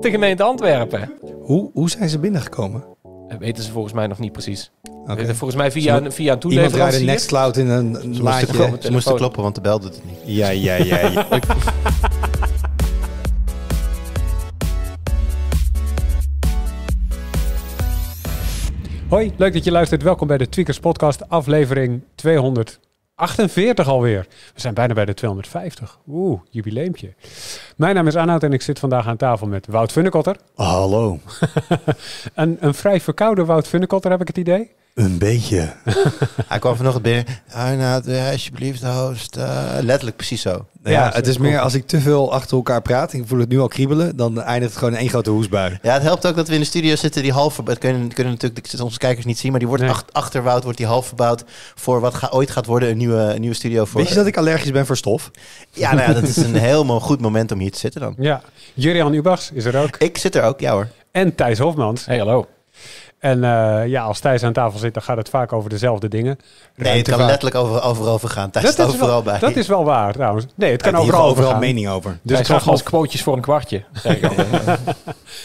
De gemeente Antwerpen. Hoe, hoe zijn ze binnengekomen? Dat weten ze volgens mij nog niet precies. Oké. Volgens mij via, een- via een Iemand draaide toeleverancier. Nextcloud in een, Ze moesten, ze moesten kloppen, want de bel doet het niet. Ja, ja, ja. ja. Hoi, leuk dat je luistert. Welkom bij de Tweakers Podcast, aflevering 248 alweer. We zijn bijna bij de 250. Oeh, jubileumpje. Mijn naam is Arnoud en ik zit vandaag aan tafel met Wout Funnekotter. Hallo. Een, een vrij verkoude Wout Funnekotter, heb ik het idee. Een beetje. Hij kwam vanochtend binnen. Arnoud, eh, alsjeblieft, host. Eh, letterlijk precies zo. Ja, Ja, het is meer als ik te veel achter elkaar praat. Ik voel het nu al kriebelen. Dan eindigt het gewoon in één grote hoesbui. Ja, het helpt ook dat we in de studio zitten die half... Het kunnen, kunnen natuurlijk onze kijkers niet zien, maar die wordt Nee. ach- achter Wout wordt die half verbouwd voor wat ga, ooit gaat worden een nieuwe, een nieuwe studio voor... Weet je dat ik allergisch ben voor stof? Ja, nou ja, dat is een heel goed moment om hier te zitten dan. Ja, Jurian Ubachs is er ook. Ik zit er ook, ja hoor. En Thijs Hofmans. Hey, hallo. En eh, ja, als Thijs aan tafel zit, dan gaat het vaak over dezelfde dingen. Nee, het kan letterlijk over, overal vergaan. Thijs Dat staat is, overal wel, bij. dat is wel waar trouwens. Nee, het kan Ja, overal overal overgaan. mening over. Dus Dus ik, ga zag gewoon, als quotejes voor een kwartje. zeg ik altijd.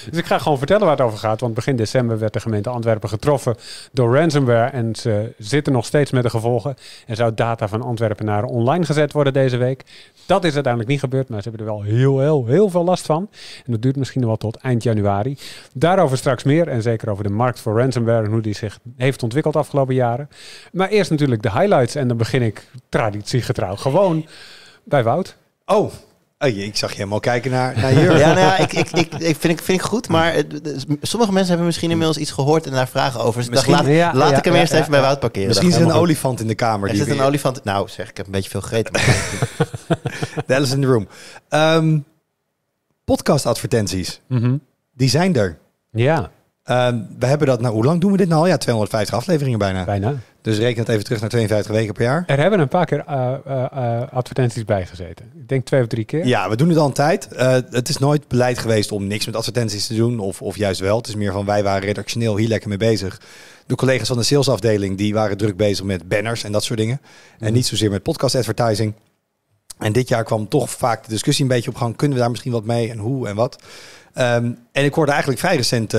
dus ik ga gewoon vertellen waar het over gaat. Want begin december werd de gemeente Antwerpen getroffen door ransomware. En ze zitten nog steeds met de gevolgen. En zou data van Antwerpenaren online gezet worden deze week. Dat is uiteindelijk niet gebeurd, maar ze hebben er wel heel, heel, heel veel last van. En dat duurt misschien nog wel tot eind januari. Daarover straks meer. En zeker over de markt voor ransomware en hoe die zich heeft ontwikkeld de afgelopen jaren. Maar eerst natuurlijk de highlights. En dan begin ik traditiegetrouw gewoon bij Wout. Oh, Oh, je- ik zag je helemaal kijken naar, naar Jurgen. Ja, nou ja, ik, ik, ik, ik vind, ik, vind ik goed, maar sommige mensen hebben misschien inmiddels iets gehoord en daar vragen over. Dus ik dacht, Misschien- laat, ja, laat ja, ik hem ja, eerst ja, even bij. Wout parkeren. Misschien is er een olifant in de kamer. Er Die zit een olifant... Nou zeg, ik heb een beetje veel gegeten. maar- The elephant in the room. Ehm, Podcastadvertenties. Die zijn er. Ja, we hebben dat, nou, hoe lang doen we dit nou al? Ja, 250 afleveringen bijna. bijna. Dus reken het even terug naar 52 weken per jaar. Er hebben een paar keer eh, eh, eh, advertenties bijgezeten. Ik denk twee of drie keer. Ja, we doen het al een tijd. Het is nooit beleid geweest om niks met advertenties te doen. Of, of juist wel. Het is meer van wij waren redactioneel hier lekker mee bezig. De collega's van de salesafdeling die waren druk bezig met banners en dat soort dingen. En niet zozeer met podcast advertising. En dit jaar kwam toch vaak de discussie een beetje op gang. Kunnen we daar misschien wat mee en hoe en wat? Ehm, en ik hoorde eigenlijk vrij recent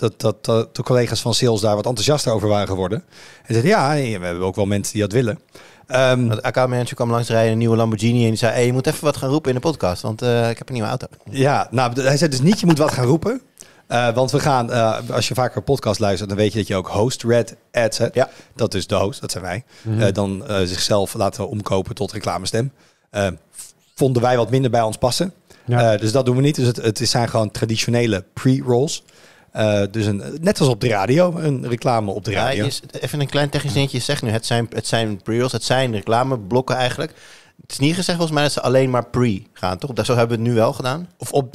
dat, dat, dat de collega's van sales daar wat enthousiaster over waren geworden. En zeiden ja, we hebben ook wel mensen die dat willen. Ehm, De accountmanager kwam langs rijden een nieuwe Lamborghini en die zei... Hey, je moet even wat gaan roepen in de podcast, want eh, ik heb een nieuwe auto. Ja, nou, hij zei dus niet, je moet wat gaan roepen. Eh, want we gaan, eh, als je vaker een podcast luistert, dan weet je dat je ook host red ads hebt. Ja. Dat is de host, dat zijn wij. Mhm. Eh, dan eh, zichzelf laten omkopen tot reclamestem. Vonden wij wat minder bij ons passen. Ja. Eh, dus dat doen we niet. Dus het, het zijn gewoon traditionele pre-rolls. Eh, dus een, net als op de radio, een reclame op de Ja, radio. is- even een klein technisch dingetje. Je zegt nu, het zijn, het zijn pre-rolls, het zijn reclameblokken eigenlijk. Het is niet gezegd volgens mij dat ze alleen maar pre gaan, toch? Zo hebben we het nu wel gedaan. Of op,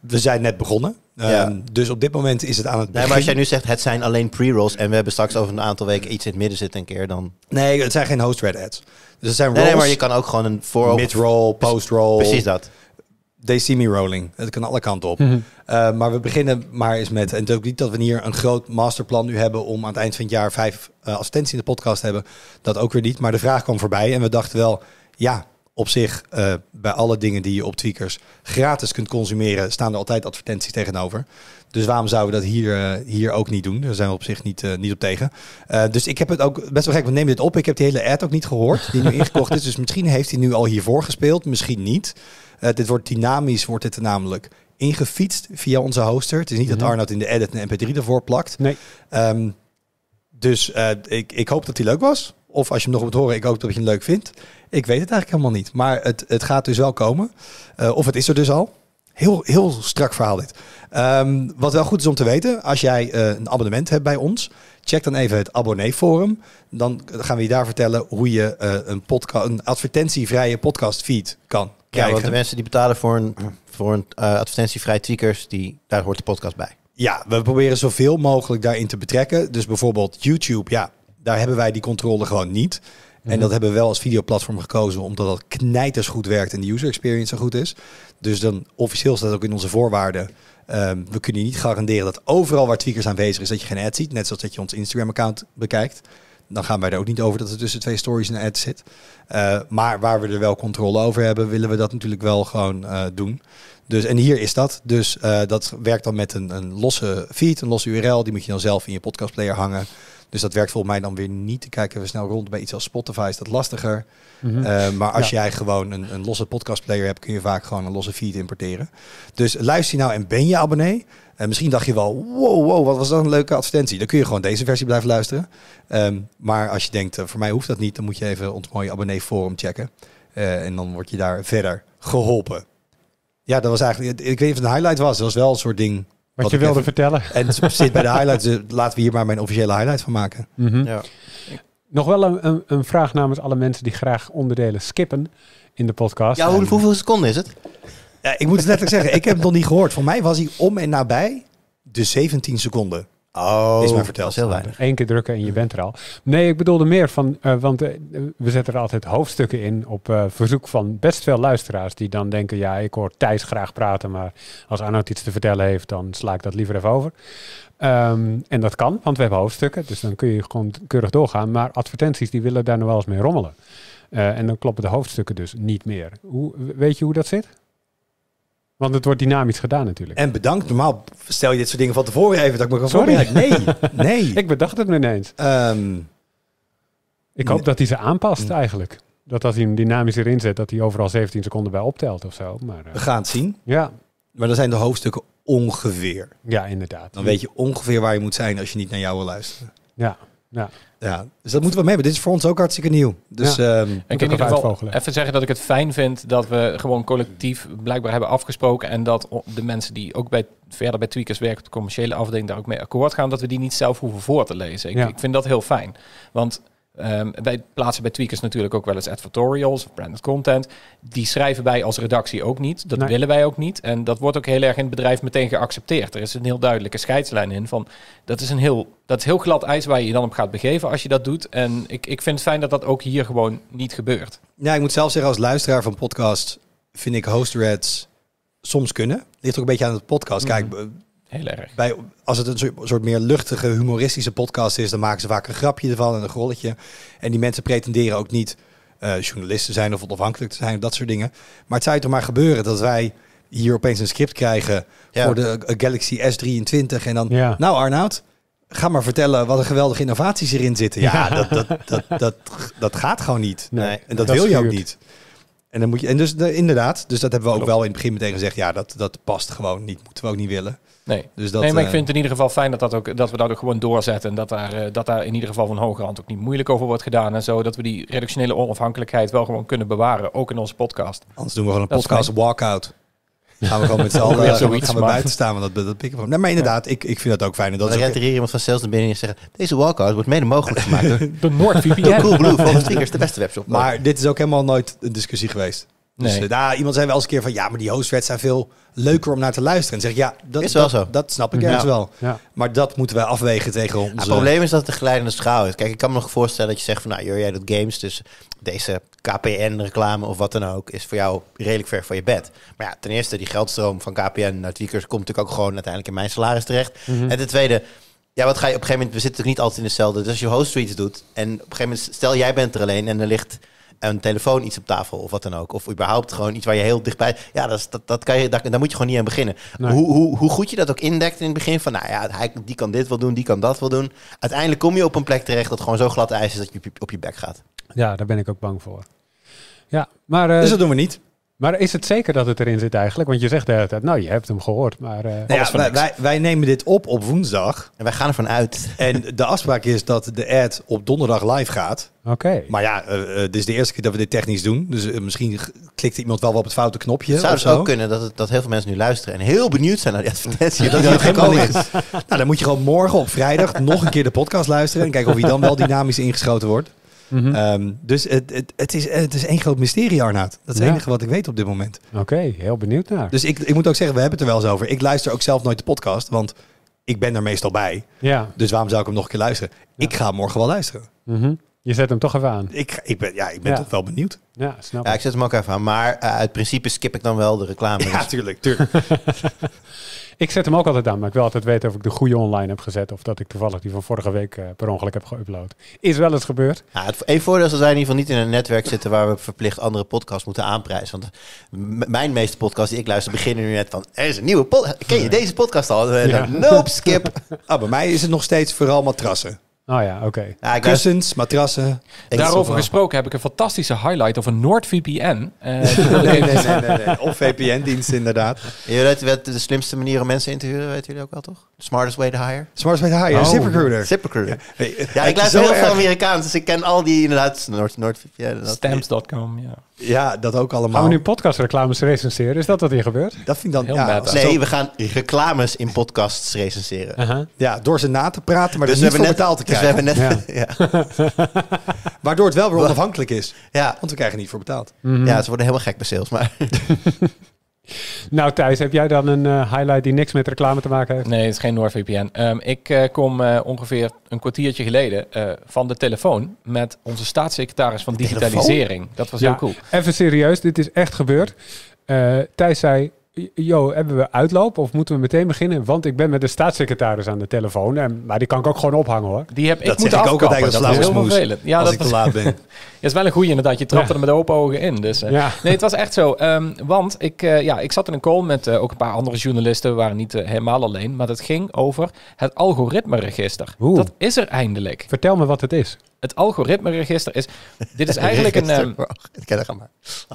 we zijn net begonnen. Ja. Ehm, dus op dit moment is het aan het Nee, begin. maar als jij nu zegt, het zijn alleen pre-rolls... en we hebben straks over een aantal weken iets in het midden zitten een keer, dan... Nee, het zijn geen host red ads. Dus het zijn Nee, rolls, nee, maar je kan ook gewoon een voor... mid-roll, post-roll. Precies dat. They see me rolling. Het kan alle kanten op. Mhm. Uh, maar we beginnen maar eens met... En het is ook niet dat we hier een groot masterplan nu hebben... om aan het eind van het jaar vijf uh, advertenties in de podcast te hebben. Dat ook weer niet. Maar de vraag kwam voorbij. En we dachten wel... Ja, op zich, uh, bij alle dingen die je op Tweakers gratis kunt consumeren... staan er altijd advertenties tegenover. Dus waarom zouden we dat hier, uh, hier ook niet doen? Daar zijn we op zich niet, uh, niet op tegen. Dus ik heb het ook best wel gek, we nemen dit op. Ik heb die hele ad ook niet gehoord, die nu ingekocht is. Dus misschien heeft hij nu al hiervoor gespeeld, misschien niet. Dit wordt dynamisch, wordt dit namelijk ingefietst via onze hoster. Het is niet mm -hmm. dat Arnoud in de edit een mp3 ervoor plakt. Nee. Um, dus ik, ik hoop dat hij leuk was. Of als je hem nog moet horen, ik hoop dat je hem leuk vindt. Ik weet het eigenlijk helemaal niet. Maar het, het gaat dus wel komen. Uh, of het is er dus al. Heel, heel strak verhaal dit. Um, wat wel goed is om te weten, als jij uh, een abonnement hebt bij ons, check dan even het abonneeforum. Dan gaan we je daar vertellen hoe je uh, een, podca- een advertentievrije podcast feed kan krijgen. Ja, want de mensen die betalen voor een, voor een advertentievrij tweakers, die, daar hoort de podcast bij. Ja, we proberen zoveel mogelijk daarin te betrekken. Dus bijvoorbeeld YouTube, ja, daar hebben wij die controle gewoon niet. En Mhm. dat hebben we wel als videoplatform gekozen, omdat dat knijters goed werkt en de user experience zo goed is. Dus dan officieel staat ook in onze voorwaarden. Um, we kunnen je niet garanderen dat overal waar tweakers aanwezig is, dat je geen ad ziet. Net zoals dat je ons Instagram-account bekijkt. dan gaan wij er ook niet over dat er tussen twee stories een ad zit. Eh, maar waar we er wel controle over hebben, willen we dat natuurlijk wel gewoon eh, doen. Dus, en hier is dat. Dus eh, dat werkt dan met een, een losse feed, een losse URL. Die moet je dan zelf in je podcastplayer hangen. Dus dat werkt volgens mij dan weer niet. Te kijken we snel rond bij iets als Spotify is dat lastiger. Mhm. Eh, maar als jij gewoon een, een losse podcastplayer hebt, kun je vaak gewoon een losse feed importeren. Dus luister je nou en ben je abonnee? En misschien dacht je wel, wow, wow, wat was dat een leuke advertentie. Dan kun je gewoon deze versie blijven luisteren. Ehm, maar als je denkt, eh, voor mij hoeft dat niet, dan moet je even ons mooie abonnee forum checken. Eh, en dan word je daar verder geholpen. Ja, dat was eigenlijk, ik weet niet of het een highlight was. Dat was wel een soort ding. Wat je wilde even- vertellen. En het zit bij de highlights, dus laten we hier maar mijn officiële highlight van maken. Mhm. Ja. Nog wel een, een, een vraag namens alle mensen die graag onderdelen skippen in de podcast. Ja, hoe, hoeveel seconden is het? Ja, ik moet het letterlijk zeggen, ik heb het nog niet gehoord. Voor mij was hij om en nabij de 17 seconden. Oh, Is mij verteld. Heel weinig. Eén keer drukken en je bent er al. Nee, ik bedoelde meer van, eh, want eh, we zetten er altijd hoofdstukken in op eh, verzoek van best veel luisteraars die dan denken, ja, ik hoor Thijs graag praten, maar als Arnoud iets te vertellen heeft, dan sla ik dat liever even over. Ehm, en dat kan, want we hebben hoofdstukken, dus dan kun je gewoon keurig doorgaan. Maar advertenties, die willen daar nog wel eens mee rommelen. Eh, en dan kloppen de hoofdstukken dus niet meer. Hoe, weet je hoe dat zit? Want het wordt dynamisch gedaan natuurlijk. En bedankt. Normaal stel je dit soort dingen van tevoren even dat ik me kan Sorry. voorbereiden. Nee, nee. Ik bedacht het me ineens. Ehm, Ik hoop dat hij ze aanpast Hm. eigenlijk. Dat als hij hem dynamisch erin zet, dat hij overal 17 seconden bij optelt of zo. Maar eh, we gaan het zien. ja, Maar dan zijn de hoofdstukken ongeveer. ja, inderdaad. Dan weet je ongeveer waar je moet zijn als je niet naar jou wil luisteren. Ja, ja. Ja, dus dat moeten we mee hebben. Dit is voor ons ook hartstikke nieuw. Dus ehm, Ik Moet in ieder even geval even zeggen dat ik het fijn vind dat we gewoon collectief blijkbaar hebben afgesproken. En dat de mensen die ook bij, verder bij Tweakers werken op de commerciële afdeling daar ook mee akkoord gaan. Dat we die niet zelf hoeven voor te lezen. Ik, Ja. ik vind dat heel fijn. Want ehm, wij plaatsen bij Tweakers natuurlijk ook wel eens advertorials of branded content. Die schrijven wij als redactie ook niet. Dat Nee. willen wij ook niet. En dat wordt ook heel erg in het bedrijf meteen geaccepteerd. Er is een heel duidelijke scheidslijn in van dat is een heel, dat is heel glad ijs waar je je dan op gaat begeven als je dat doet. En ik, ik vind het fijn dat dat ook hier gewoon niet gebeurt. ja, ik moet zelf zeggen, als luisteraar van podcast vind ik host reds soms kunnen. Ligt ook een beetje aan het podcast. Kijk, Mhm. Heel erg. bij, als het een soort, soort meer luchtige, humoristische podcast is, dan maken ze vaak een grapje ervan en een grolletje. En die mensen pretenderen ook niet eh, journalist te zijn of onafhankelijk te zijn, dat soort dingen. Maar het zou toch maar gebeuren dat wij hier opeens een script krijgen Ja. voor de eh, Galaxy S23 en dan, Ja. nou Arnoud, ga maar vertellen wat een geweldige innovaties erin zitten. Ja, Ja. Dat, dat, dat, dat, dat gaat gewoon niet. Nee. En dat, Dat wil je ook niet. En dan moet je, en dus de, inderdaad, dus dat hebben we ook Klopt. wel in het begin meteen gezegd. Ja, dat, dat past gewoon niet. Moeten we ook niet willen. Nee. Dus dat, nee, maar ik eh, vind het in ieder geval fijn dat, dat, ook, dat we dat ook gewoon doorzetten. En dat daar, eh, dat daar in ieder geval van hoge hand ook niet moeilijk over wordt gedaan. En zo, dat we die redactionele onafhankelijkheid wel gewoon kunnen bewaren. Ook in onze podcast. Anders doen we gewoon een Dat podcast walkout. Gaan we gewoon met z'n allen gaan we- zoiets, gaan we maar- buiten staan. Want dat, dat pikken we. Nee, maar inderdaad, ik, ik vind dat ook fijn. En dat Dan rent er hier iemand van sales naar binnen en zegt... Deze walkout wordt mede mogelijk gemaakt door De NordVPN. door Coolblue. Volgens Tweakers de beste webshop. maar dit is ook helemaal nooit een discussie geweest. Dus Nee. eh, nou, iemand zei wel eens een keer van... Ja, maar die hostthreads zijn veel leuker om naar te luisteren. En zeg ik, ja, dat, Is wel dat, zo. dat snap ik Ja. ergens wel. Ja. Maar dat moeten wij afwegen tegen Ja, onze... het probleem is dat het een glijdende schaal is. Kijk, ik kan me nog voorstellen dat je zegt van... Nou, joh, jij doet games, dus deze KPN-reclame of wat dan ook... is voor jou redelijk ver van je bed. Maar ja, ten eerste, die geldstroom van KPN naar Tweakers... komt natuurlijk ook gewoon uiteindelijk in mijn salaris terecht. Mhm. En ten tweede... Ja, wat ga je op een gegeven moment... We zitten natuurlijk niet altijd in dezelfde... Dus als je host doet... En op een gegeven moment... Stel, jij bent er alleen en er ligt een telefoon iets op tafel of wat dan ook. Of überhaupt gewoon iets waar je heel dichtbij... Ja, dat, is, dat, dat kan je, daar, daar moet je gewoon niet aan beginnen. Nee. Hoe, hoe, hoe goed je dat ook indekt in het begin van... Nou ja, hij, die kan dit wel doen, die kan dat wel doen. Uiteindelijk kom je op een plek terecht dat gewoon zo glad ijs is dat je op je, op je bek gaat. ja, daar ben ik ook bang voor. Ja, maar, eh, Dus dat doen we niet. Maar is het zeker dat het erin zit eigenlijk? Want je zegt de hele tijd, nou, je hebt hem gehoord. Maar eh, Nou ja, wij, wij, wij nemen dit op op woensdag. En wij gaan ervan uit... En de afspraak is dat de ad op donderdag live gaat. oké. Maar ja, eh, eh, dit is de eerste keer dat we dit technisch doen. Dus misschien klikt iemand wel op het foute knopje. Het zou dus zo. ook kunnen dat, het, dat heel veel mensen nu luisteren... en heel benieuwd zijn naar die advertentie. dat die nog helemaal gekomen is. Nou, dan moet je gewoon morgen op vrijdag nog een keer de podcast luisteren. En kijken of hij dan wel dynamisch ingeschoten wordt. Mhm. Ehm, dus het, het, het, is, het is één groot mysterie, Arnaud. Dat is het enige wat ik weet op dit moment. Oké, heel benieuwd naar. Dus ik, ik moet ook zeggen, we hebben het er wel eens over. Ik luister ook zelf nooit de podcast, want ik ben er meestal bij. ja. Dus waarom zou ik hem nog een keer luisteren? Ja. Ik ga morgen wel luisteren. Mhm. Je zet hem toch even aan. Ik, ik ben, ja, ik ben Ja. toch wel benieuwd. Ja, snap Ja, ik. ik zet hem ook even aan. Maar eh, uit principe skip ik dan wel de reclame. Ja, Dus tuurlijk. tuurlijk. Ik zet hem ook altijd aan, maar ik wil altijd weten of ik de goede online heb gezet. Of dat ik toevallig die van vorige week eh, per ongeluk heb geüpload. Is wel eens gebeurd. Ja, het een voordeel is dat wij in ieder geval niet in een netwerk zitten waar we verplicht andere podcasts moeten aanprijzen. Want mijn meeste podcasts die ik luister beginnen nu net van, er is een nieuwe podcast. Ken je deze podcast al? Ja. Nope, skip. Ah, bij mij is het nog steeds vooral matrassen. Oh ja, oké. Ja, ik luister, Kussens, matrassen. Daarover gesproken heb ik een fantastische highlight over NordVPN. Eh, die wil ik Nee, nee, nee, nee, nee. Of VPN-diensten inderdaad. Je weet de slimste manier om mensen in te huren, weten jullie ook wel toch? The smartest way to hire? Smart Way Hire, Oh. ZipRecruiter. ZipRecruiter. Nee, Ja, het ik is luister heel veel erg. Amerikaans, dus ik ken al die inderdaad. Noord, Noord, ja, dat- Stamps.com, ja. Ja, dat ook allemaal. Gaan we nu podcastreclames recenseren? Is dat wat hier gebeurt? Dat vind ik dan... Heel ja, meta. Nee, we gaan reclames in podcasts recenseren. Ja, door ze na te praten, maar dus er we niet hebben voor net, betaald te dus we krijgen. hebben net, ja. Waardoor het wel weer onafhankelijk is. Ja. Want we krijgen niet voor betaald. Mhm. ja, ze worden helemaal gek bij sales, maar Nou Thijs, heb jij dan een eh, highlight die niks met reclame te maken heeft? Nee, het is geen NordVPN. Ehm, ik eh, kom eh, ongeveer een kwartiertje geleden eh, van de telefoon met onze staatssecretaris van digitalisering. Dat was Ja. heel cool. Even serieus, dit is echt gebeurd. Eh, Thijs zei, Jo, hebben we uitloop of moeten we meteen beginnen? Want ik ben met de staatssecretaris aan de telefoon. En, maar die kan ik ook gewoon ophangen hoor. Die heb ik Dat moeten zeg ik ook afkappen. altijd als dat is heel vervelend. Ja, als dat ik was, te laat ben. Ja, is wel een goeie inderdaad. Je trapte Ja. er met open ogen in. Dus, eh, Ja. Nee, het was echt zo. Ehm, want ik, eh, ja, ik zat in een call met eh, ook een paar andere journalisten. We waren niet helemaal alleen. Maar het ging over het algoritmeregister. Oeh. Dat is er eindelijk. Vertel me wat het is. Het algoritmeregister is... Dit is eigenlijk een... ehm, Ik maar.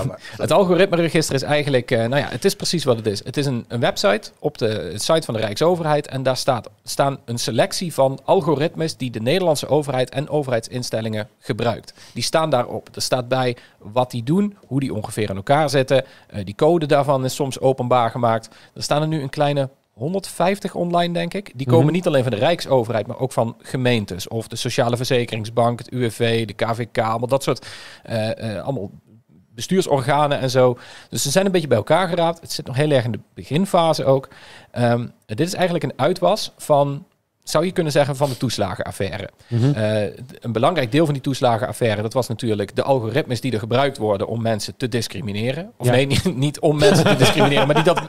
Maar. het algoritmeregister is eigenlijk, eh, nou ja, het is precies wat het is. Het is een, een website op de site van de Rijksoverheid en daar staat, staan een selectie van algoritmes die de Nederlandse overheid en overheidsinstellingen gebruikt. Die staan daarop. Er staat bij wat die doen, hoe die ongeveer in elkaar zitten. Eh, die code daarvan is soms openbaar gemaakt. Er staan er nu een kleine 150 online, denk ik. Die komen Mhm. niet alleen van de Rijksoverheid, maar ook van gemeentes of de Sociale Verzekeringsbank, het UWV, de KVK, allemaal dat soort eh, allemaal bestuursorganen en zo. Dus ze zijn een beetje bij elkaar geraapt. Het zit nog heel erg in de beginfase ook. Ehm, dit is eigenlijk een uitwas van, zou je kunnen zeggen, van de toeslagenaffaire. Mhm. Eh, een belangrijk deel van die toeslagenaffaire, dat was natuurlijk de algoritmes die er gebruikt worden om mensen te discrimineren. Of Ja. nee, niet, niet om mensen te discrimineren, maar die, dat,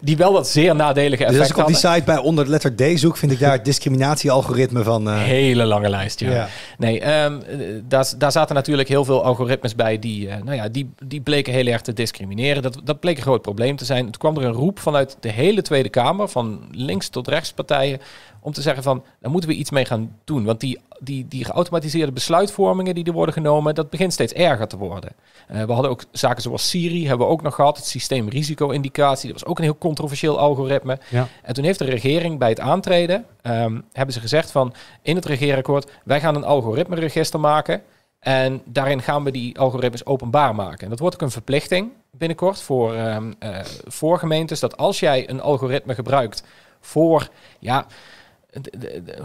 die wel dat zeer nadelige Dus effect als ik op die site bij onder de letter D zoek, vind ik daar het discriminatiealgoritme van. eh, Hele lange lijst, ja. ja. Nee, ehm, eh, daar, daar zaten natuurlijk heel veel algoritmes bij die, nou ja, die, die bleken heel erg te discrimineren. Dat, dat bleek een groot probleem te zijn. Toen kwam er een roep vanuit de hele Tweede Kamer, van links tot rechts partijen, om te zeggen van, daar moeten we iets mee gaan doen. Want die, die, die geautomatiseerde besluitvormingen die er worden genomen, dat begint steeds erger te worden. Eh, we hadden ook zaken zoals Siri, hebben we ook nog gehad, het systeem risico-indicatie. Dat was ook een heel controversieel algoritme. Ja. En toen heeft de regering bij het aantreden, ehm, hebben ze gezegd van in het regeerakkoord, wij gaan een algoritmeregister maken. En daarin gaan we die algoritmes openbaar maken. En dat wordt ook een verplichting binnenkort voor, ehm, eh, voor gemeentes. Dat als jij een algoritme gebruikt voor, ja,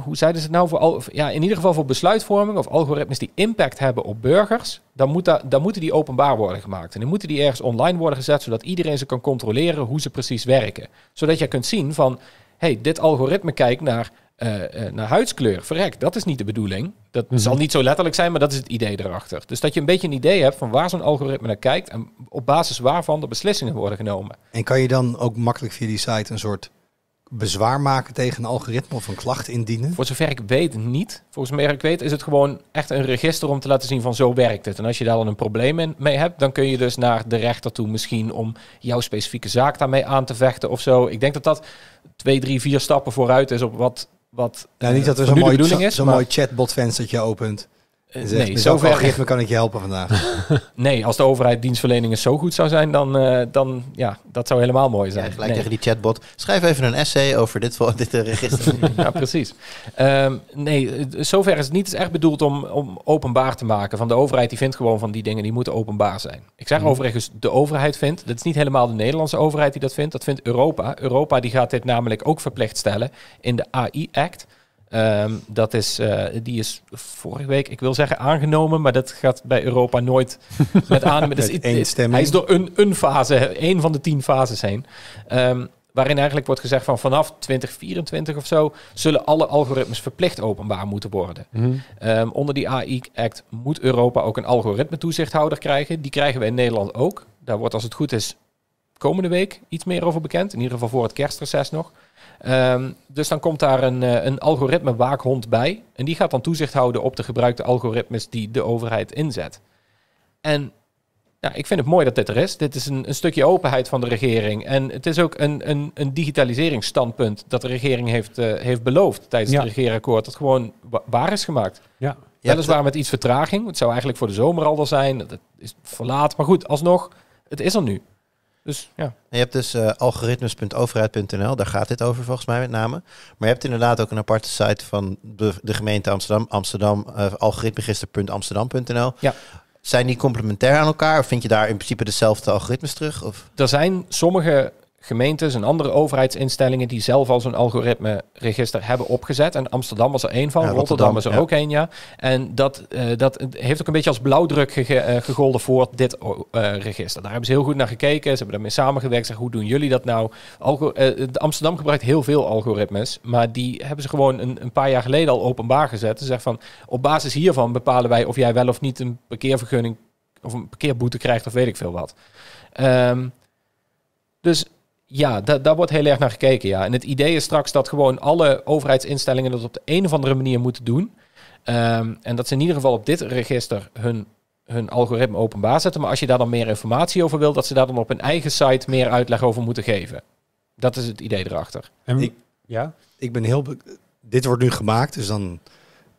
hoe zeiden ze het nou? Voor al, ja, in ieder geval voor besluitvorming of algoritmes die impact hebben op burgers, dan, moet dat, dan moeten die openbaar worden gemaakt. En dan moeten die ergens online worden gezet, zodat iedereen ze kan controleren hoe ze precies werken. Zodat je kunt zien van, hey, dit algoritme kijkt naar, eh, eh, naar huidskleur. Verrek, dat is niet de bedoeling. Dat Mhm. zal niet zo letterlijk zijn, maar dat is het idee erachter. Dus dat je een beetje een idee hebt van waar zo'n algoritme naar kijkt en op basis waarvan de beslissingen worden genomen. En kan je dan ook makkelijk via die site een soort bezwaar maken tegen een algoritme of een klacht indienen? Voor zover ik weet niet. Volgens mij ik weet is het gewoon echt een register om te laten zien van zo werkt het. En als je daar dan een probleem mee hebt, dan kun je dus naar de rechter toe misschien om jouw specifieke zaak daarmee aan te vechten of zo. Ik denk dat dat twee, drie, vier stappen vooruit is op wat... wat Nou, niet eh, dat er zo'n mooi, zo, is. zo'n maar, mooi chatbot-venstertje opent. Zegt, nee, zover, algoritme kan ik je helpen vandaag? nee, als de overheid dienstverlening zo goed zou zijn, dan, eh, dan ja, dat zou helemaal mooi Ja, zijn. gelijk Nee. tegen die chatbot. Schrijf even een essay over dit, dit eh, register. ja, precies. Ehm, nee, zover is het niet. Het is echt bedoeld om, om openbaar te maken. Van de overheid die vindt gewoon van die dingen die moeten openbaar zijn. Ik zeg Mhm. overigens de overheid vindt. Dat is niet helemaal de Nederlandse overheid die dat vindt. Dat vindt Europa. Europa die gaat dit namelijk ook verplicht stellen in de AI-act. Ehm, dat is, eh, die is vorige week, ik wil zeggen aangenomen, maar dat gaat bij Europa nooit met aan. Dat is- Met. Hij is door een, een fase, één van de tien fases heen. Ehm, waarin eigenlijk wordt gezegd van vanaf 2024 of zo zullen alle algoritmes verplicht openbaar moeten worden. Mhm. Ehm, onder die AI-act moet Europa ook een algoritme-toezichthouder krijgen. Die krijgen we in Nederland ook. Daar wordt als het goed is komende week iets meer over bekend. In ieder geval voor het kerstreces nog. Ehm, dus dan komt daar een, eh, een algoritme waakhond bij. En die gaat dan toezicht houden op de gebruikte algoritmes die de overheid inzet. En ja, ik vind het mooi dat dit er is. Dit is een, een stukje openheid van de regering. En het is ook een, een, een digitaliseringsstandpunt dat de regering heeft, eh, heeft beloofd tijdens Ja. het regeerakkoord. Dat gewoon wa- waar is gemaakt. Ja. Weliswaar met iets vertraging. Het zou eigenlijk voor de zomer al wel zijn. Dat is verlaat. Maar goed, alsnog, het is er nu. Dus ja. Je hebt dus eh, algoritmes.overheid.nl, daar gaat dit over volgens mij met name. Maar je hebt inderdaad ook een aparte site van de, de gemeente Amsterdam, Amsterdam eh algoritmeregister.amsterdam.nl. Ja. Zijn die complementair aan elkaar of vind je daar in principe dezelfde algoritmes terug? Of? Er zijn sommige gemeentes en andere overheidsinstellingen die zelf al zo'n algoritme-register hebben opgezet. En Amsterdam was er één van, Ja, Rotterdam, Rotterdam, is er ook één, ja. En dat, eh, dat heeft ook een beetje als blauwdruk gege- eh, gegolden voor dit eh, register. Daar hebben ze heel goed naar gekeken, ze hebben daarmee samengewerkt. Zeggen, hoe doen jullie dat nou? Algo de Amsterdam gebruikt heel veel algoritmes, maar die hebben ze gewoon een, een paar jaar geleden al openbaar gezet. Ze zeggen van, op basis hiervan bepalen wij of jij wel of niet een parkeervergunning of een parkeerboete krijgt of weet ik veel wat. Ehm, dus ja, da- daar wordt heel erg naar gekeken. Ja. En het idee is straks dat gewoon alle overheidsinstellingen dat op de een of andere manier moeten doen. Ehm, en dat ze in ieder geval op dit register hun, hun algoritme openbaar zetten. Maar als je daar dan meer informatie over wil, dat ze daar dan op hun eigen site meer uitleg over moeten geven. Dat is het idee erachter. En, Ik- ja? Ik ben heel... Dit wordt nu gemaakt, dus dan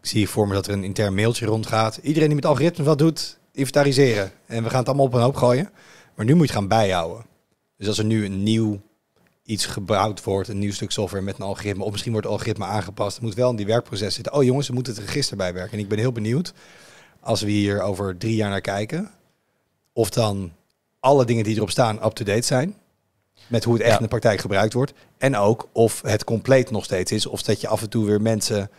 zie je voor me dat er een intern mailtje rondgaat. Iedereen die met algoritmes wat doet, inventariseren. En we gaan het allemaal op een hoop gooien. Maar nu moet je het gaan bijhouden. Dus als er nu een nieuw iets gebouwd wordt, een nieuw stuk software met een algoritme, of misschien wordt het algoritme aangepast, het moet wel in die werkproces zitten. Oh jongens, we moeten het register bijwerken. En ik ben heel benieuwd, als we hier over drie jaar naar kijken, of dan alle dingen die erop staan up-to-date zijn. Met hoe het echt Ja. in de praktijk gebruikt wordt. En ook of het compleet nog steeds is. Of dat je af en toe weer mensen.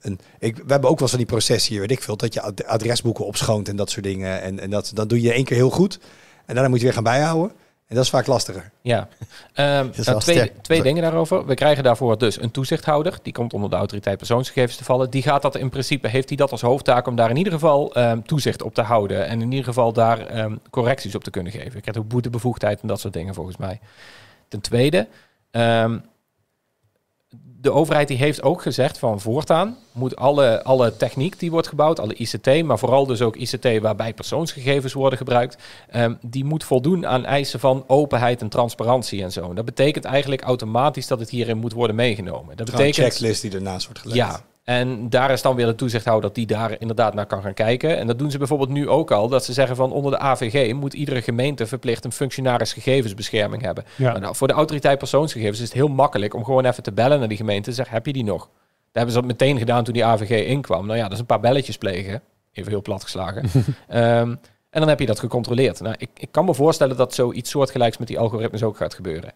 Een, ik, we hebben ook wel eens van die processen hier, weet ik veel. Dat je ad- adresboeken opschoont en dat soort dingen. En, en dat, dan doe je één keer heel goed. En daarna moet je weer gaan bijhouden. En dat is vaak lastiger. Ja, is nou, twee, twee dingen daarover. We krijgen daarvoor dus een toezichthouder. Die komt onder de autoriteit persoonsgegevens te vallen. Die gaat dat in principe, heeft hij dat als hoofdtaak om daar in ieder geval ehm, toezicht op te houden. En in ieder geval daar ehm, correcties op te kunnen geven. Je krijgt ook boetebevoegdheid en dat soort dingen volgens mij. Ten tweede, de overheid die heeft ook gezegd van voortaan moet alle, alle techniek die wordt gebouwd, alle ICT, maar vooral dus ook ICT waarbij persoonsgegevens worden gebruikt, ehm, die moet voldoen aan eisen van openheid en transparantie en zo. En dat betekent eigenlijk automatisch dat het hierin moet worden meegenomen. Dat Gewoon een betekent checklist die ernaast wordt gelegd. ja, en daar is dan weer de toezichthouder dat die daar inderdaad naar kan gaan kijken. En dat doen ze bijvoorbeeld nu ook al. Dat ze zeggen van onder de AVG moet iedere gemeente verplicht een functionaris gegevensbescherming hebben. Ja. Nou, voor de autoriteit persoonsgegevens is het heel makkelijk om gewoon even te bellen naar die gemeente en zeggen, heb je die nog? Daar hebben ze dat meteen gedaan toen die AVG inkwam. Nou ja, dat is een paar belletjes plegen. Even heel plat geslagen. Ehm, en dan heb je dat gecontroleerd. Nou, ik, ik kan me voorstellen dat zoiets soortgelijks met die algoritmes ook gaat gebeuren.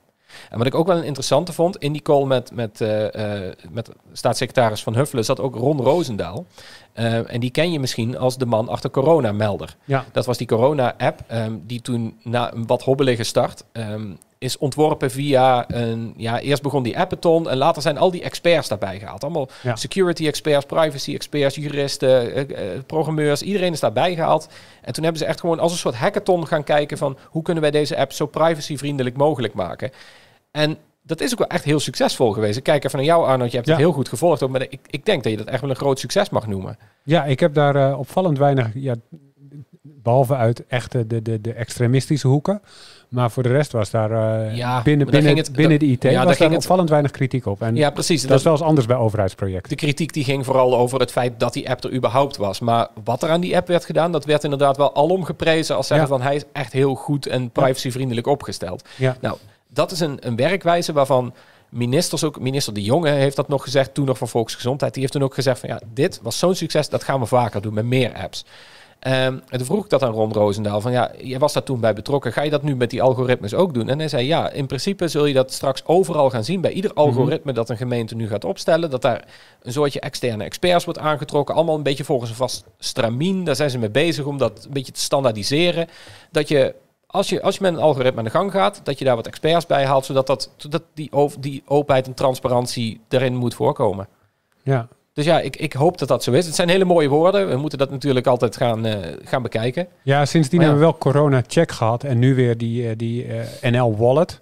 En wat ik ook wel een interessante vond, in die call met, met, eh, eh, met staatssecretaris Van Huffelen zat ook Ron Roosendaal. Eh, en die ken je misschien als de man achter Corona-melder. Ja. Dat was die corona-app ehm, die toen na een wat hobbelige start ehm, is ontworpen via een... Ja, eerst begon die appathon en later zijn al die experts daarbij gehaald. Allemaal Ja. security experts, privacy experts, juristen, eh, programmeurs. Iedereen is daarbij gehaald. En toen hebben ze echt gewoon als een soort hackathon gaan kijken van... hoe kunnen wij deze app zo privacyvriendelijk mogelijk maken? En dat is ook wel echt heel succesvol geweest. Ik kijk even naar jou, Arnold. Je hebt Ja. het heel goed gevolgd. Maar ik, ik denk dat je dat echt wel een groot succes mag noemen. Ja, ik heb daar eh, opvallend weinig, ja, behalve uit echte de, de, de extremistische hoeken. Maar voor de rest was daar eh, Ja, binnen, daar binnen, ging het- binnen de IT ja, daar was ging daar het- opvallend weinig kritiek op. En Ja, precies. dat is wel eens anders bij overheidsprojecten. De kritiek die ging vooral over het feit dat die app er überhaupt was. Maar wat er aan die app werd gedaan, dat werd inderdaad wel alom geprezen als zeggen Ja. van hij is echt heel goed en privacyvriendelijk opgesteld. Ja. Nou, dat is een, een werkwijze waarvan ministers ook, minister De Jonge heeft dat nog gezegd, toen nog van Volksgezondheid, die heeft toen ook gezegd van ja, dit was zo'n succes, dat gaan we vaker doen met meer apps. Ehm, en toen vroeg ik dat aan Ron Roosendaal van ja, jij was daar toen bij betrokken, ga je dat nu met die algoritmes ook doen? En hij zei ja, in principe zul je dat straks overal gaan zien, bij ieder algoritme dat een gemeente nu gaat opstellen, dat daar een soortje externe experts wordt aangetrokken, allemaal een beetje volgens een vast stramien, daar zijn ze mee bezig om dat een beetje te standaardiseren, dat je als je, als je met een algoritme aan de gang gaat, dat je daar wat experts bij haalt, zodat, dat, zodat die, over, die openheid en transparantie erin moet voorkomen. Ja, Dus ja, ik, ik hoop dat dat zo is. Het zijn hele mooie woorden. We moeten dat natuurlijk altijd gaan, eh, gaan bekijken. Ja, sindsdien ja. hebben we wel corona-check gehad en nu weer die, eh, die eh, NL-wallet.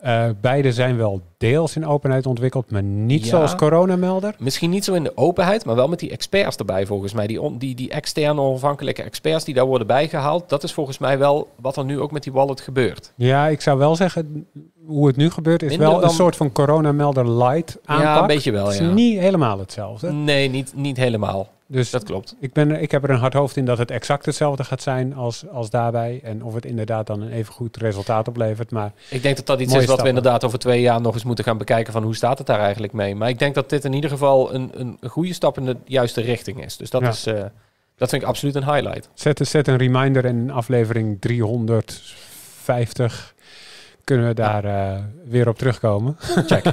Eh, beide zijn wel deels in openheid ontwikkeld, maar niet Ja. zoals coronamelder. Misschien niet zo in de openheid, maar wel met die experts erbij volgens mij. Die, on- die, die externe onafhankelijke experts die daar worden bijgehaald. Dat is volgens mij wel wat er nu ook met die wallet gebeurt. Ja, ik zou wel zeggen, hoe het nu gebeurt, is Minder wel een soort van coronamelder light aanpak. Ja, een beetje wel, Het is ja. niet helemaal hetzelfde. Nee, niet, niet helemaal. Dus Dat klopt. ik, ben, ik heb er een hard hoofd in dat het exact hetzelfde gaat zijn als, als daarbij. En of het inderdaad dan een even goed resultaat oplevert. Maar Ik denk dat dat iets is wat we inderdaad over twee jaar nog eens moeten gaan bekijken van hoe staat het daar eigenlijk mee. Maar ik denk dat dit in ieder geval een, een goede stap in de juiste richting is. Dus dat, Ja. is, eh, dat vind ik absoluut een highlight. zet, zet een reminder in aflevering 350. Kunnen we daar eh, weer op terugkomen. Check.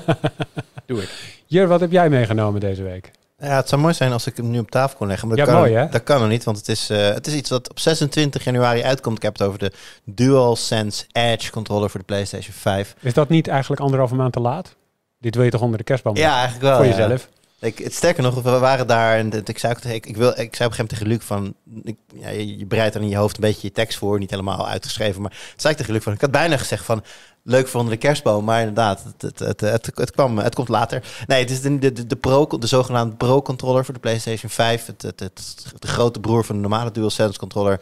Doe ik. Jur, wat heb jij meegenomen deze week? Ja, het zou mooi zijn als ik hem nu op tafel kon leggen. Maar dat, Ja, kan, mooi, hè? dat kan nog niet, want het is, eh, het is iets wat op 26 januari uitkomt. Ik heb het over de DualSense Edge controller voor de PlayStation 5. Is dat niet eigenlijk anderhalve maand te laat? Dit wil je toch onder de kerstboom? Ja, eigenlijk wel. Voor ja. jezelf. Ik, het sterker nog, we waren daar en ik zei, ook ik, ik, wil, ik zei op een gegeven moment tegen Luc van, ik, ja, je, je bereidt dan in je hoofd een beetje je tekst voor, niet helemaal uitgeschreven, maar het zei ik tegen Luc van, ik had bijna gezegd van, leuk voor onder de kerstboom, maar inderdaad, het, het, het, het, kwam, het komt later. Nee, het is de, de, de, Pro, de zogenaamde Pro-controller voor de PlayStation 5, het, het, het, de grote broer van de normale DualSense controller,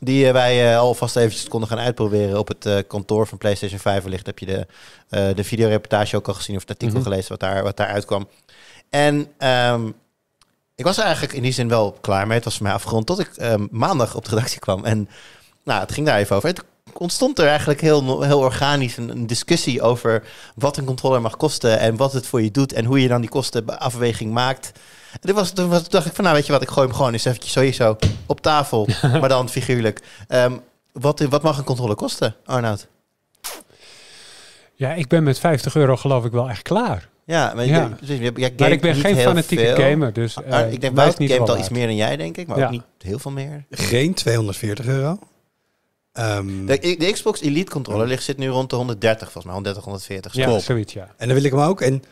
die eh, wij eh, alvast eventjes konden gaan uitproberen op het eh, kantoor van PlayStation 5. Wellicht heb je de, de videoreportage ook al gezien of het artikel Mhm. gelezen wat daar, wat daar uitkwam. En ehm, ik was eigenlijk in die zin wel klaar mee. Het was voor mij afgerond tot ik ehm, maandag op de redactie kwam. En nou, het ging daar even over. Het ontstond er eigenlijk heel, heel organisch een, een discussie over wat een controller mag kosten en wat het voor je doet en hoe je dan die kostenafweging maakt. En dit was, toen was- dacht ik van, nou weet je wat, ik gooi hem gewoon eens eventjes sowieso op tafel, maar dan figuurlijk. Ehm, wat, wat mag een controller kosten, Arnoud? Ja, ik ben met 50 euro geloof ik wel echt klaar. Ja, maar, Ja. Je, precies, je, jij Maar gamet ik ben geen fanatieke veel. gamer, dus Ah, eh ik denk, Wout gamet al uit. iets meer dan jij, denk ik, maar Ja. ook niet heel veel meer. Geen 240 euro. Ehm, De, de Xbox Elite controller ligt, zit nu rond de 130, volgens mij, 130, 140. Ja, Stop. zoiets, ja. En dan wil ik hem ook. En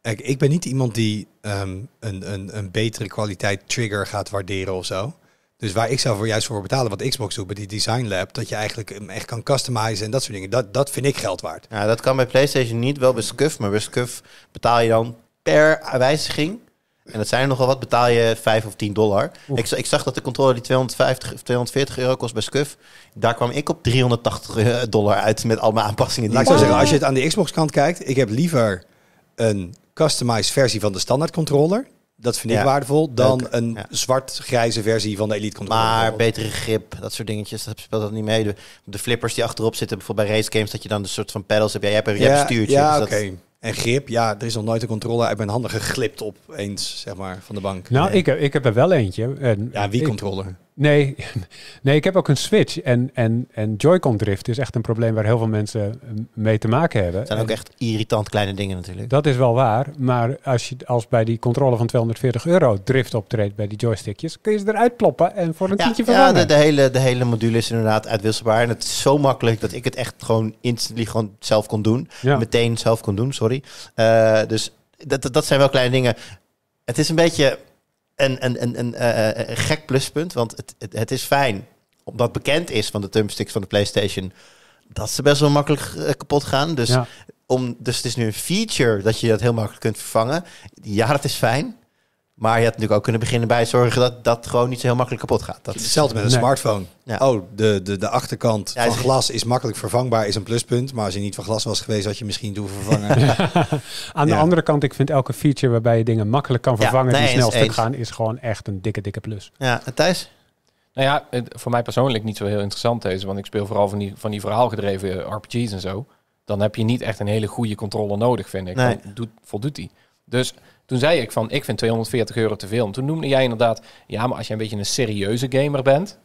kijk, ik ben niet iemand die ehm, een, een, een betere kwaliteit trigger gaat waarderen of zo. Dus waar ik zou voor juist voor betalen, wat Xbox doet bij die Design Lab, dat je eigenlijk hem echt kan customizen en dat soort dingen. Dat, dat vind ik geld waard. Ja, dat kan bij PlayStation niet, wel bij Scuf, maar bij Scuf betaal je dan per wijziging. En dat zijn er nogal wat, betaal je 5 of 10 dollar. Ik, ik zag dat de controller die 250 of 240 euro kost bij Scuf. Daar kwam ik op 380 dollar uit met al mijn aanpassingen. Die Laat ik zo ik- zeggen, als je het aan de Xbox kant kijkt, ik heb liever een customized versie van de standaard controller. Dat vind ik Ja. waardevol. Dan Leuk. een Ja. zwart-grijze versie van de Elite controller. Maar betere grip, dat soort dingetjes, dat speelt dat niet mee. De, de flippers die achterop zitten, bijvoorbeeld bij race games, dat je dan een soort van pedals hebt. Ja, je hebt, een- je hebt een stuurtje. Ja, dus oké. En grip, ja, er is nog nooit een controller uit mijn handen geglipt op eens, zeg maar, van de bank. Nou, Nee. ik, heb- ik heb er wel eentje. En Ja, wie ik- controller? Nee, nee, ik heb ook een Switch. En, en, en Joy-Con drift is echt een probleem waar heel veel mensen eh, mee te maken hebben. Het zijn ook echt irritant kleine dingen natuurlijk. Dat is wel waar. Maar als, je, als bij die controle van 240 euro drift optreedt bij die joystickjes, kun je ze eruit ploppen en voor een Ja, tientje ja vervangen. de, de, hele, de hele module is inderdaad uitwisselbaar. En het is zo makkelijk dat ik het echt gewoon instantly gewoon zelf kon doen. ja. Meteen zelf kon doen, sorry. Eh, dus dat- dat zijn wel kleine dingen. Het is een beetje een, een, een, een, eh, een gek pluspunt. Want het, het, het is fijn, omdat bekend is van de thumbsticks van de PlayStation... dat ze best wel makkelijk eh, kapot gaan. Dus, Ja. om, dus het is nu een feature dat je dat heel makkelijk kunt vervangen. Ja, dat is fijn. Maar je had natuurlijk ook kunnen beginnen bij zorgen dat dat gewoon niet zo heel makkelijk kapot gaat. Dat hetzelfde met een Nee. smartphone. Ja. Oh, de, de, de achterkant Ja, van is- glas is makkelijk vervangbaar, is een pluspunt. Maar als je niet van glas was geweest, had je misschien doen vervangen. Aan de andere kant, ik vind elke feature waarbij je dingen makkelijk kan Ja, vervangen nee, die snel stuk gaan, is gewoon echt een dikke, dikke plus. ja, en Thijs? Nou ja, het- voor mij persoonlijk niet zo heel interessant deze. Want ik speel vooral van die, van die verhaalgedreven RPG's en zo. Dan heb je niet echt een hele goede controller nodig, vind ik. Nee. Dan doet, voldoet die. Dus toen zei ik van, ik vind 240 euro te veel. En toen noemde jij inderdaad, ja, maar als je een beetje een serieuze gamer bent,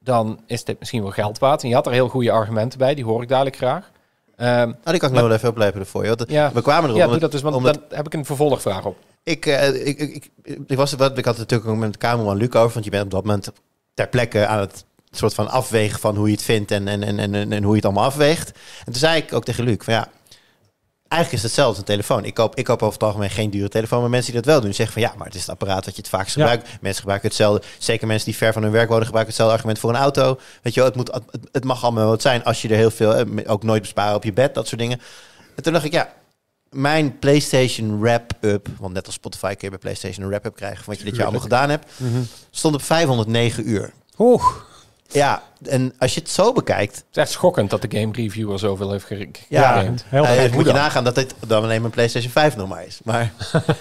dan is dit misschien wel geld waard. En je had er heel goede argumenten bij, die hoor ik dadelijk graag. Ehm, Nou, die kan ik nog wel even opleveren voor je. Want ja, We kwamen erop. ja, doe dat dus, want omdat- dan heb ik een vervolgvraag op. ik, eh, ik, ik, ik, ik, was, wat, ik had het natuurlijk ook met Kamerman Luc over. Want je bent op dat moment ter plekke aan het soort van afwegen van hoe je het vindt en, en, en, en, en hoe je het allemaal afweegt. En toen zei ik ook tegen Luc van ja, Eigenlijk is het hetzelfde als een telefoon. Ik koop, ik koop over het algemeen geen dure telefoon. Maar mensen die dat wel doen, zeggen van ja, maar het is het apparaat dat je het vaakst Ja. gebruikt. Mensen gebruiken hetzelfde. Zeker mensen die ver van hun werk wonen, gebruiken hetzelfde argument voor een auto. Weet je wel, het, moet, het, het mag allemaal wat zijn als je er heel veel, eh, ook nooit besparen op je bed, dat soort dingen. En toen dacht ik, ja, mijn PlayStation wrap-up, want net als Spotify kun je bij PlayStation een wrap-up krijgen van wat je dit jaar allemaal gedaan hebt, Mhm. stond op 509 uur. Oeh, Ja, en als je het zo bekijkt, Het is echt schokkend dat de game reviewer zoveel heeft gericht. Ja, gegamed. heel moet je nagaan dat dit dan alleen mijn PlayStation 5 nog maar is. Maar,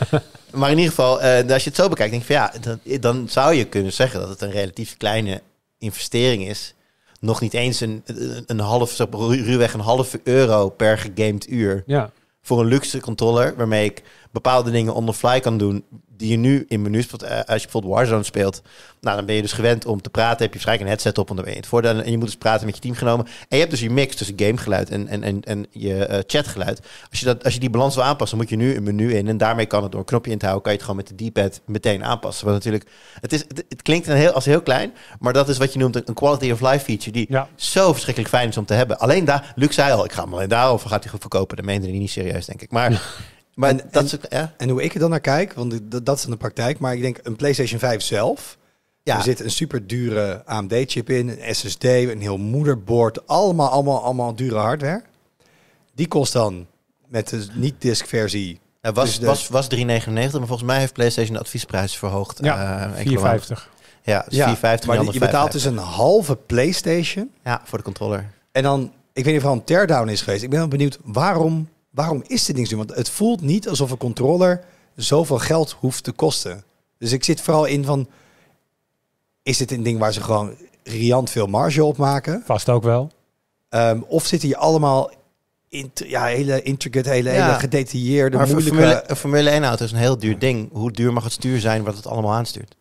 maar in ieder geval, eh, als je het zo bekijkt, denk ik van ja, dan, dan zou je kunnen zeggen dat het een relatief kleine investering is. Nog niet eens een, een, een half, zeg ruwweg een halve euro per gegamed uur Ja, voor een luxe controller, waarmee ik bepaalde dingen on the fly kan doen die je nu in menus. Eh, als je bijvoorbeeld Warzone speelt, nou dan ben je dus gewend om te praten, heb je waarschijnlijk een headset op, en dan ben je het voordeel en je moet dus praten met je teamgenomen. En je hebt dus je mix tussen gamegeluid en, en, en, en je eh, chatgeluid. Als je, dat, als je die balans wil aanpassen, moet je nu een menu in en daarmee kan het door een knopje in te houden, kan je het gewoon met de D-pad meteen aanpassen. Want natuurlijk, het, is, het, het klinkt een heel, als heel klein, maar dat is wat je noemt een quality of life feature die ja. zo verschrikkelijk fijn is om te hebben. Alleen daar, Luc zei al, ik ga hem alleen daarover gaat hij goed verkopen. Dat meende hij niet serieus, denk ik. Maar, maar En- dat en- ja, En hoe ik er dan naar kijk, want d- dat is in de praktijk, maar ik denk een PlayStation 5 zelf. ja. Er zit een super dure AMD-chip in, een SSD, een heel moederbord, allemaal, allemaal, allemaal dure hardware. Die kost dan met de niet-disk-versie. Het was, dus de- was, was 3,99, maar volgens mij heeft PlayStation de adviesprijs verhoogd. Ja, eh, enkele maanden. 450. Ja, dus 4,50. maar die- je betaalt 5,50. dus een halve PlayStation. Ja, voor de controller. En dan, ik weet niet of er al een teardown is geweest. Ik ben wel benieuwd, waarom, waarom is dit ding zo? Want het voelt niet alsof een controller zoveel geld hoeft te kosten. Dus ik zit vooral in van, is dit een ding waar ze gewoon riant veel marge op maken? Vast ook wel. Ehm, of zitten hier allemaal int- ja, hele intricate, hele, Ja. hele gedetailleerde, Maar voor moeilijke... Formule, een Formule 1 auto is een heel duur ding. Hoe duur mag het stuur zijn wat het allemaal aanstuurt?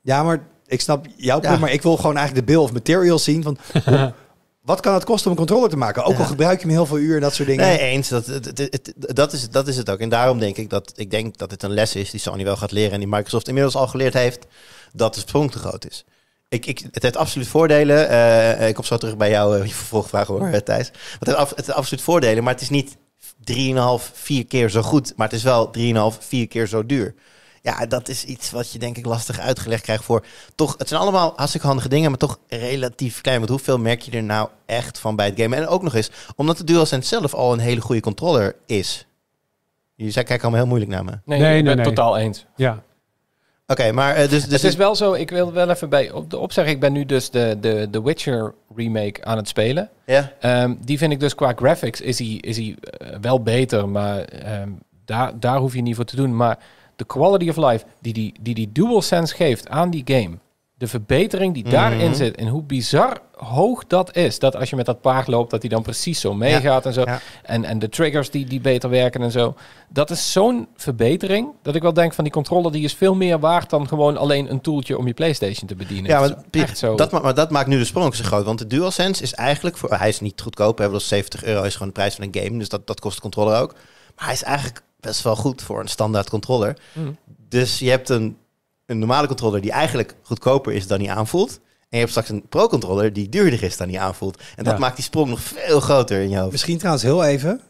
Ja, maar ik snap jouw punt, maar ik wil gewoon eigenlijk de bill of materials zien van... hoe- wat kan het kosten om een controller te maken? Ook al gebruik je hem heel veel uur en dat soort dingen. Nee, eens. Dat, het, het- het- dat, is, dat is het ook. En daarom denk ik dat ik denk dat het een les is die Sony wel gaat leren. En die Microsoft inmiddels al geleerd heeft dat de sprong te groot is. Ik, ik, het heeft absoluut voordelen. Eh, ik kom zo terug bij jou, eh, je vervolgvraag hoor, eh, Thijs. Het, heeft af- het heeft absoluut voordelen, maar het is niet 3,5, 4 keer zo goed. Maar het is wel 3,5, 4 keer zo duur. Ja, dat is iets wat je denk ik lastig uitgelegd krijgt voor... Toch, het zijn allemaal hartstikke handige dingen, maar toch relatief klein. Want hoeveel merk je er nou echt van bij het gamen? En ook nog eens, omdat de DualSense zelf al een hele goede controller is. Je zei, kijk allemaal heel moeilijk naar me. Nee, Nee, ik ben nee, totaal eens. Ja, Oké, maar eh, dus... dus het is wel zo, ik wil wel even bij op de opzeggen. Ik ben nu dus de, de, de Witcher remake aan het spelen. Ja, Ehm, die vind ik dus qua graphics is hij, is hij eh, wel beter, maar ehm, daar, daar hoef je niet voor te doen. Maar de quality of life die die, die, die DualSense geeft aan die game, de verbetering die daarin Mhm. zit en hoe bizar hoog dat is, dat als je met dat paard loopt, dat hij dan precies zo meegaat en zo. ja. En, en de triggers die, die beter werken en zo. Dat is zo'n verbetering dat ik wel denk van die controller die is veel meer waard dan gewoon alleen een toeltje om je PlayStation te bedienen. Ja, maar, echt zo. Dat, ma- maar dat maakt nu de sprong zo groot. Want de DualSense is eigenlijk... Voor, hij is niet goedkoop. Want 70 euro is gewoon de prijs van een game. Dus dat, dat kost de controller ook. Maar hij is eigenlijk best wel goed voor een standaard controller. Mm. Dus je hebt een, een normale controller die eigenlijk goedkoper is dan die aanvoelt. En je hebt straks een pro-controller die duurder is dan die aanvoelt. En dat Ja. maakt die sprong nog veel groter in je hoofd. Misschien trouwens heel even,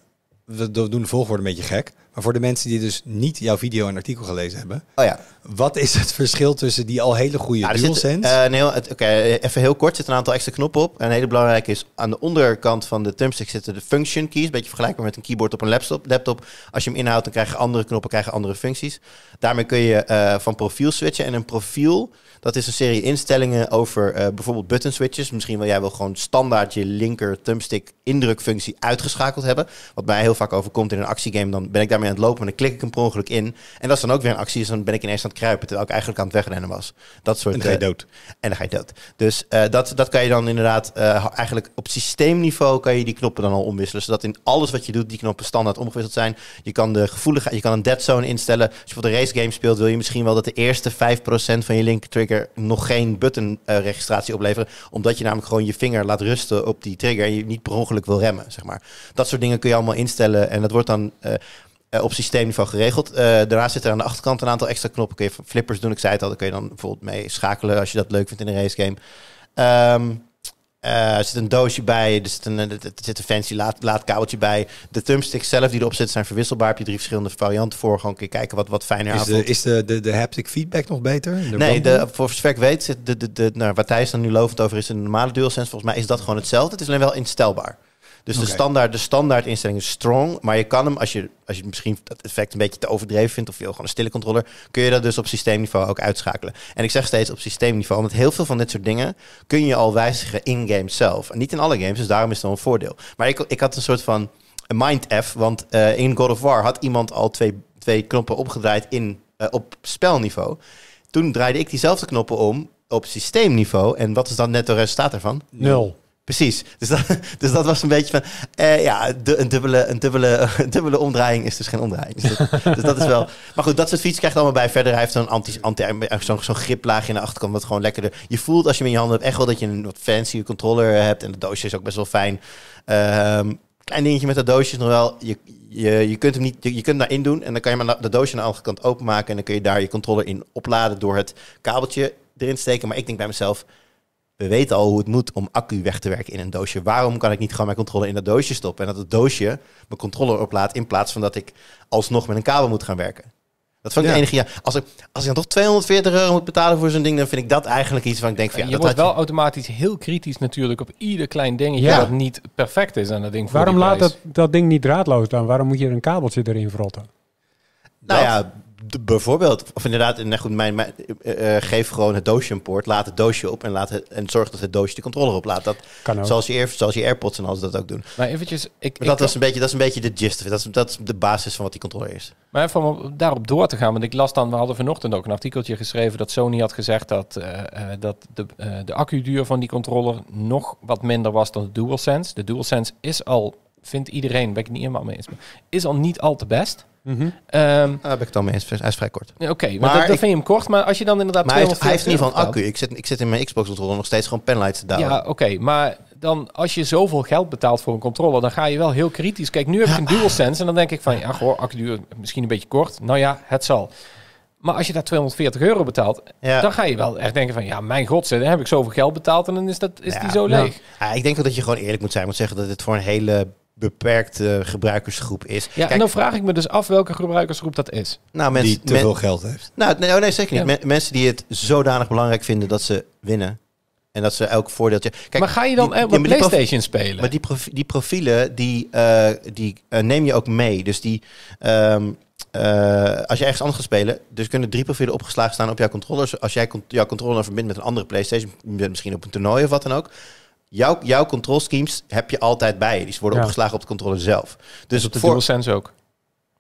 we do- doen de volgorde een beetje gek. Maar voor de mensen die dus niet jouw video en artikel gelezen hebben. Oh ja. Wat is het verschil tussen die al hele goede zit, DualSense? eh, Oké, even heel kort. Er zit een aantal extra knoppen op. En een hele belangrijke is, aan de onderkant van de thumbstick zitten de function keys. Beetje vergelijkbaar met een keyboard op een laptop. laptop. Als je hem inhoudt, dan krijg je andere knoppen, krijg je andere functies. Daarmee kun je eh, van profiel switchen. En een profiel, dat is een serie instellingen over eh, bijvoorbeeld button switches. Misschien wil jij wel gewoon standaard je linker thumbstick indrukfunctie uitgeschakeld hebben. Wat mij heel vaak overkomt in een actiegame. Dan ben ik daarmee aan het lopen en dan klik ik hem per ongeluk in. En dat is dan ook weer een actie. Dus dan ben ik ineens aan het kruipen, terwijl ik eigenlijk aan het wegrennen was. Dat soort en dan ga je eh, dood. en dan ga je dood. Dus eh, dat, dat kan je dan inderdaad eh, eigenlijk op systeemniveau kan je die knoppen dan al omwisselen. Zodat in alles wat je doet, die knoppen standaard omgewisseld zijn. Je kan de gevoeligheid, je kan een dead zone instellen. Als je voor de race game speelt, wil je misschien wel dat de eerste 5% van je linker trigger nog geen button registratie opleveren. Omdat je namelijk gewoon je vinger laat rusten op die trigger en je niet per ongeluk wil remmen, zeg maar. Dat soort dingen kun je allemaal instellen en dat wordt dan... eh, op systeemniveau geregeld. Eh, daarnaast zit er aan de achterkant een aantal extra knoppen. Kun je flippers doen. Ik zei het al, daar kun je dan bijvoorbeeld mee schakelen als je dat leuk vindt in een racegame. Ehm Eh, er zit een doosje bij, er zit een, er zit een fancy laad, laadkabeltje bij. De thumbsticks zelf die erop zitten zijn verwisselbaar. Heb je drie verschillende varianten voor. Gewoon kun je kijken wat, wat fijner Is, de, is de, de, de haptic feedback nog beter? De Nee, de, voor zover ik weet, zit de, de, de, nou, waar Thijs dan nu lovend over is, een normale DualSense. Volgens mij is dat gewoon hetzelfde. Het is alleen wel instelbaar. Dus de, standaard, de standaard instelling is strong. Maar je kan hem, als je, als je misschien dat effect een beetje te overdreven vindt... of je wil gewoon een stille controller... kun je dat dus op systeemniveau ook uitschakelen. En ik zeg steeds op systeemniveau... omdat heel veel van dit soort dingen... kun je al wijzigen in-game zelf. En niet in alle games, dus daarom is het wel een voordeel. Maar ik, ik had een soort van mind-F... want eh, in God of War had iemand al twee, twee knoppen opgedraaid in, eh, op spelniveau... Toen draaide ik diezelfde knoppen om op systeemniveau. En wat is dan net het resultaat ervan? Nul. Precies. Dus dat, dus dat was een beetje van... eh, ja, de, een, dubbele, een, dubbele, een dubbele omdraaiing is dus geen omdraaiing. Dus dat, dus dat is wel... Maar goed, dat soort fiets krijgt allemaal bij. Verder, hij heeft zo'n anti, anti, zo'n zo'n griplaagje in de achterkant... wat gewoon lekkerder... Je voelt als je hem in je handen hebt echt wel dat je een wat fancy controller hebt. En het doosje is ook best wel fijn. Ehm, klein dingetje met dat doosje is nog wel... Je, je, je kunt hem niet... Je, je kunt hem daarin doen en dan kan je maar de doosje aan de andere kant openmaken... en dan kun je daar je controller in opladen door het kabeltje erin te steken. Maar ik denk bij mezelf... We weten al hoe het moet om accu weg te werken in een doosje. Waarom kan ik niet gewoon mijn controller in dat doosje stoppen... en dat het doosje mijn controller oplaadt... in plaats van dat ik alsnog met een kabel moet gaan werken? Dat vond ik Ja. de enige... Ja, als, ik, als ik dan toch 240 euro moet betalen voor zo'n ding... dan vind ik dat eigenlijk iets van ik denk van... Ja, je dat wordt wel automatisch heel kritisch natuurlijk op ieder klein dingetje Ja. dat niet perfect is aan dat ding. Waarom laat dat, dat ding niet draadloos dan? Waarom moet je er een kabeltje erin verrotten? Nou ja, d- bijvoorbeeld. Of inderdaad, nee, goed, mijn, mijn, eh, eh, geef gewoon het doosje een poort. Laat het doosje op en, laat het, en zorg dat het doosje de controller oplaat. Dat, Kan ook. zoals, je, zoals je AirPods en alles dat ook doen. Maar eventjes, ik, Maar ik dat, is een beetje, dat is een beetje de gist. Dat is, dat is de basis van wat die controller is. Maar even om daarop door te gaan, want ik las dan, we hadden vanochtend ook een artikeltje geschreven dat Sony had gezegd dat, eh, eh, dat de, eh, de accuduur van die controller nog wat minder was dan de DualSense. De DualSense is al, vindt iedereen, ben ik het niet helemaal mee eens, maar is al niet al te best. Ehm, Daar ben ik het al mee eens. Hij is vrij kort. Oké, maar, Maar dat, ik- vind je hem kort, maar als je dan inderdaad Maar hij heeft, hij heeft in 240 ieder geval een euro accu. Ik zit, ik zit in mijn Xbox controller nog steeds gewoon penlights te douwen. Ja, oké, maar dan als je zoveel geld betaalt voor een controller, dan ga je wel heel kritisch. Kijk, nu heb ik een DualSense en dan denk ik van, ja, goh, accuduur misschien een beetje kort. Nou ja, het zal. Maar als je daar 240 euro betaalt, Ja. dan ga je wel echt denken van, ja, mijn god, dan heb ik zoveel geld betaald en dan is, dat, is Ja, die zo leeg. Ja, ik denk dat je gewoon eerlijk moet zijn. Moet zeggen dat dit voor een hele beperkte gebruikersgroep is. Ja, Kijk, en dan vraag ik me dus af welke gebruikersgroep dat is. nou, mensen, die te men- veel geld heeft. Nou, nee, oh nee zeker niet. Ja. Men- mensen die het zodanig belangrijk vinden dat ze winnen. En dat ze elk voordeeltje... Kijk, maar ga je dan die- eh, die prof- PlayStation spelen? Maar die, profi- die profielen, die, eh, die eh, neem je ook mee. Dus die... ehm, eh, als je ergens anders gaat spelen, dus kunnen drie profielen opgeslagen staan op jouw controllers. Als jij con- jouw controller verbindt met een andere PlayStation, misschien op een toernooi of wat dan ook. Jouw, jouw control schemes heb je altijd bij je. Die worden Ja. opgeslagen op de controller zelf. Dus dus op de voor- DualSense ook.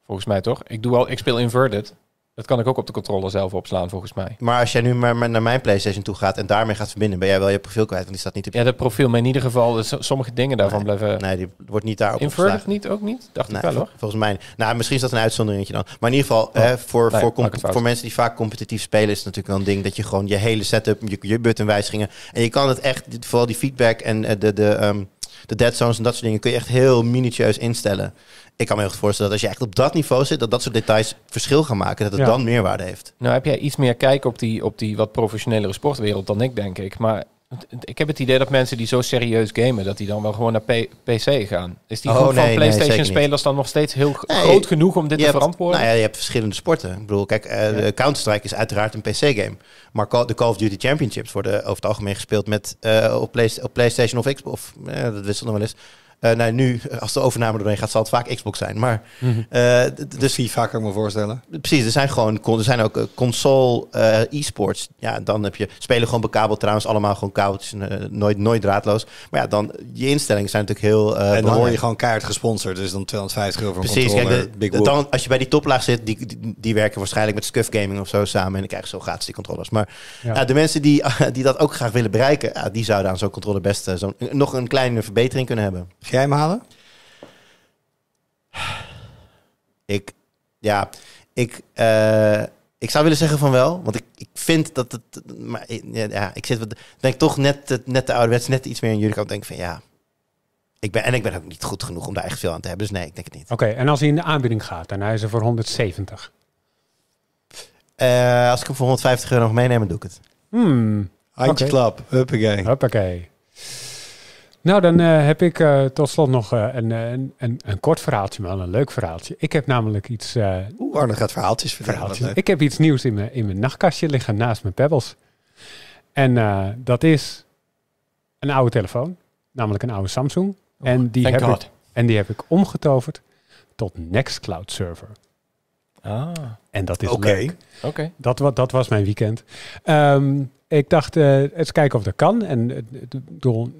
Volgens mij toch? Ik doe al, ik speel inverted. Dat kan ik ook op de controller zelf opslaan volgens mij. Maar als jij nu maar, maar naar mijn PlayStation toe gaat en daarmee gaat verbinden, ben jij wel je profiel kwijt, want die staat niet op. Ja, dat profiel, maar in ieder geval, dus sommige dingen daarvan blijven... Nee, die wordt niet daarop inverted niet, ook niet? Dacht ik Nee, wel vol- hoor. volgens mij. Nou, misschien is dat een uitzonderingetje dan. Maar in ieder geval, hè, voor, nee, voor, voor mensen die vaak competitief spelen, is het natuurlijk wel een ding dat je gewoon je hele setup, je, je buttonwijzigingen. En je kan het echt, vooral die feedback en eh, de, de, ehm, de dead zones en dat soort dingen, kun je echt heel minutieus instellen. Ik kan me heel goed voorstellen dat als je echt op dat niveau zit, dat dat soort details verschil gaan maken, dat het Ja. dan meerwaarde heeft. Nou heb jij iets meer kijk op die, op die wat professionelere sportwereld dan ik, denk ik. Maar ik heb het idee dat mensen die zo serieus gamen, dat die dan wel gewoon naar P- PC gaan. Is die Oh, groep nee, van nee, PlayStation-spelers dan nog steeds heel Nee, groot genoeg om dit te hebt, verantwoorden? nou ja, je hebt verschillende sporten. Ik bedoel, kijk, eh, de Counter-Strike is uiteraard een PC-game. Maar Call- de Call of Duty Championships worden over het algemeen gespeeld met, eh, op, Play- op PlayStation of Xbox. Of, eh, dat wisselt nog wel eens. Eh nou, nu, als de overname doorheen gaat, zal het vaak Xbox zijn. Maar, eh, d- d- Dus FIFA kan ik me voorstellen. precies, er zijn gewoon er zijn ook eh, console eh, e-sports. Ja, dan heb je spelen gewoon bekabeld trouwens, allemaal gewoon kabeltjes, eh, nooit, nooit draadloos. Maar ja, dan je instellingen zijn natuurlijk heel. eh, en dan word belangrijk. je gewoon keihard gesponsord. Dus dan 250 euro voor een Precies, kijk, controller. de- Big de- whoop. dan, als je bij die toplaag zit, die, die, die werken waarschijnlijk met Scuf Gaming of zo samen. En dan krijgen ze zo gratis die controllers. Maar Ja. de mensen die, die dat ook graag willen bereiken, die zouden aan zo'n controller best eh, zo'n nog een kleine verbetering kunnen hebben. Ga jij hem halen? Ik, ja, ik, eh, ik zou willen zeggen van wel, want ik, ik vind dat het, maar ik- ja, ik zit, wat- denk toch net, net de ouderwets, net iets meer in jullie kant. Denk van ja, ik ben en ik ben ook niet goed genoeg om daar echt veel aan te hebben. Dus nee, ik denk het niet. Oké, en als hij in de aanbieding gaat en hij is er voor 170. Eh, als ik hem voor 150 euro nog meeneem, dan doe ik het. Hmm, Handje Oké. klap. Huppakee. hoppakee. Nou, dan eh, heb ik eh, tot slot nog eh, een, een, een, een kort verhaaltje, maar wel een leuk verhaaltje. Ik heb namelijk iets, eh, Oeh, Arne gaat verhaaltjes vertellen. Verhaaltjes. Ik heb iets nieuws in mijn, in mijn nachtkastje liggen naast mijn Pebbles. En eh, dat is een oude telefoon, namelijk een oude Samsung. en, die heb God. ik, en die heb ik omgetoverd tot Nextcloud Server. Ah, En dat is Oké. leuk. oké. Dat, dat was mijn weekend. Ehm, ik dacht, eh, eens kijken of dat kan. En eh,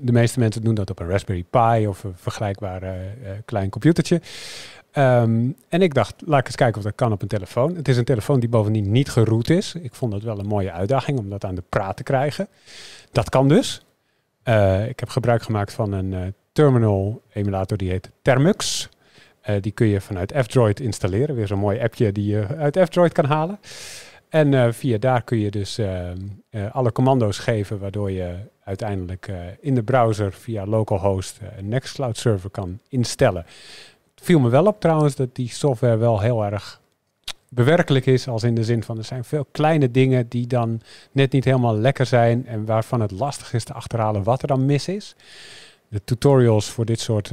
de, meeste mensen doen dat op een Raspberry Pi of een vergelijkbaar eh, klein computertje. Ehm, en ik dacht, laat ik eens kijken of dat kan op een telefoon. Het is een telefoon die bovendien niet geroot is. Ik vond het wel een mooie uitdaging om dat aan de praat te krijgen. Dat kan dus. Ik heb gebruik gemaakt van een terminal emulator die heet Termux. Die kun je vanuit F-Droid installeren. Weer zo'n mooi appje die je uit F-Droid kan halen. En eh, via daar kun je dus eh, eh, alle commando's geven, waardoor je uiteindelijk in de browser via localhost een Nextcloud server kan instellen. Het viel me wel op trouwens dat die software wel heel erg bewerkelijk is, als in de zin van er zijn veel kleine dingen die dan net niet helemaal lekker zijn en waarvan het lastig is te achterhalen wat er dan mis is. De tutorials voor dit soort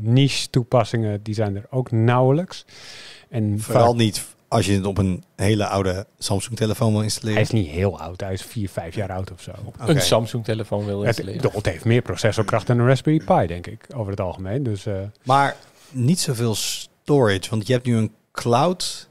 niche toepassingen, die zijn er ook nauwelijks. En Vooral vaak- niet als je het op een hele oude Samsung-telefoon wil installeren. hij is niet heel oud, hij is vier, vijf jaar oud of zo. Een Samsung-telefoon wil Het, installeren. het heeft meer processorkracht dan een Raspberry Pi, denk ik, over het algemeen. Dus eh, Maar niet zoveel storage, want je hebt nu een cloud.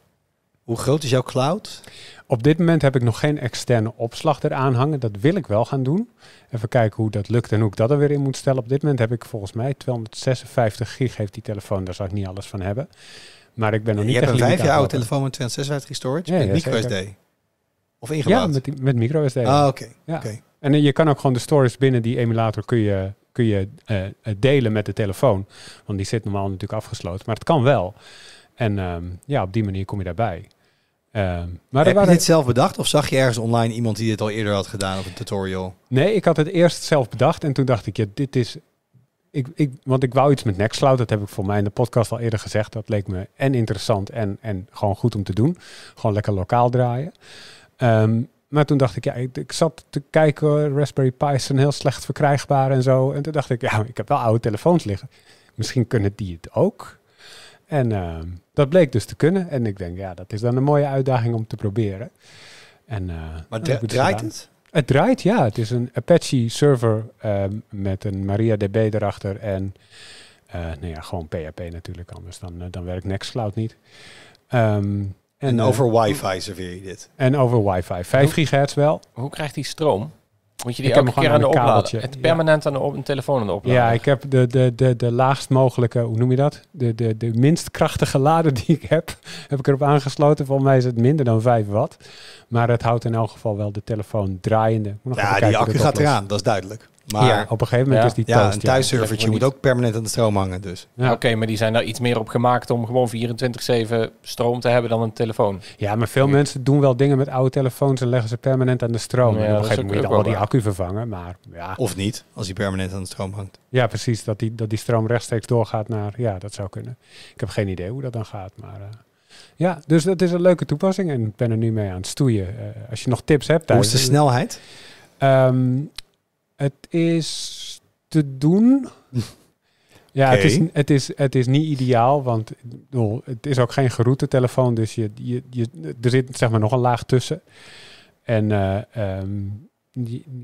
Hoe groot is jouw cloud? op dit moment heb ik nog geen externe opslag eraan hangen. Dat wil ik wel gaan doen. Even kijken hoe dat lukt en hoe ik dat er weer in moet stellen. Op dit moment heb ik volgens mij 256 gig heeft die telefoon. Daar zal ik niet alles van hebben. Maar ik ben nog Je niet hebt echt een vijf jaar oude telefoon met 256 storage Ja, met ja, micro zeker. SD. Of ingebouwd? Ja, met, die- met micro SD. Ah, oké. Ja. oké. En eh, je kan ook gewoon de storage binnen die emulator kun je, kun je eh, eh, delen met de telefoon. Want die zit normaal natuurlijk afgesloten. Maar het kan wel. En ehm, ja, op die manier kom je daarbij. Ehm, maar Heb je dit zelf bedacht of zag je ergens online iemand die dit al eerder had gedaan op een tutorial? Nee, ik had het eerst zelf bedacht. En toen dacht ik, ja, dit is... Ik, ik, want ik wou iets met Nextcloud. Dat heb ik voor mij in de podcast al eerder gezegd. Dat leek me en interessant en, en gewoon goed om te doen. Gewoon lekker lokaal draaien. Ehm, maar toen dacht ik, ja, ik, ik zat te kijken, Raspberry Pi zijn heel slecht verkrijgbaar en zo. En toen dacht ik, ja, ik heb wel oude telefoons liggen. Misschien kunnen die het ook. En ehm, dat bleek dus te kunnen. En ik denk, ja, dat is dan een mooie uitdaging om te proberen. En, eh, Maar dra- draait het? Het draait, ja. Het is een Apache server ehm, met een MariaDB erachter en eh nou ja, gewoon PHP natuurlijk. Anders dan, eh, dan werkt Nextcloud niet. Ehm, En, eh, over wifi serveer je dit? en over wifi. 5 gigahertz wel. Hoe krijgt die stroom? Moet je die Ik heb elke keer aan de kabeltje. Het permanent aan de op, een telefoon aan de opladen? Ja, ik heb de, de, de, de laagst mogelijke, hoe noem je dat? De, de, de minst krachtige lader die ik heb, heb ik erop aangesloten. Volgens mij is het minder dan 5 watt. Maar het houdt in elk geval wel de telefoon draaiende. Ik moet nog even Ja, kijken die accu gaat eraan, dat is duidelijk. Maar ja, op een gegeven moment Ja. is die een toast, ja. thuisservertje Ja. moet ook permanent aan de stroom hangen. Dus. Ja. Oké, maar die zijn daar iets meer op gemaakt om gewoon 24-7 stroom te hebben dan een telefoon. Ja, maar veel mensen doen wel dingen met oude telefoons en leggen ze permanent aan de stroom. Ja, en op een gegeven moment moet je ook dan wel wel die accu vervangen. Maar ja, Of niet, als die permanent aan de stroom hangt. ja precies, dat die, dat die stroom rechtstreeks doorgaat naar... Ja, dat zou kunnen. Ik heb geen idee hoe dat dan gaat, maar... eh, ja, dus dat is een leuke toepassing en ik ben er nu mee aan het stoeien. Eh, als je nog tips hebt... Hoe thuis- is de snelheid? Ehm, het is te doen. Ja, het, is, het, is, het is niet ideaal, want bedoel, het is ook geen geroute telefoon, dus je, je, je, er zit zeg maar nog een laag tussen. En eh, ehm,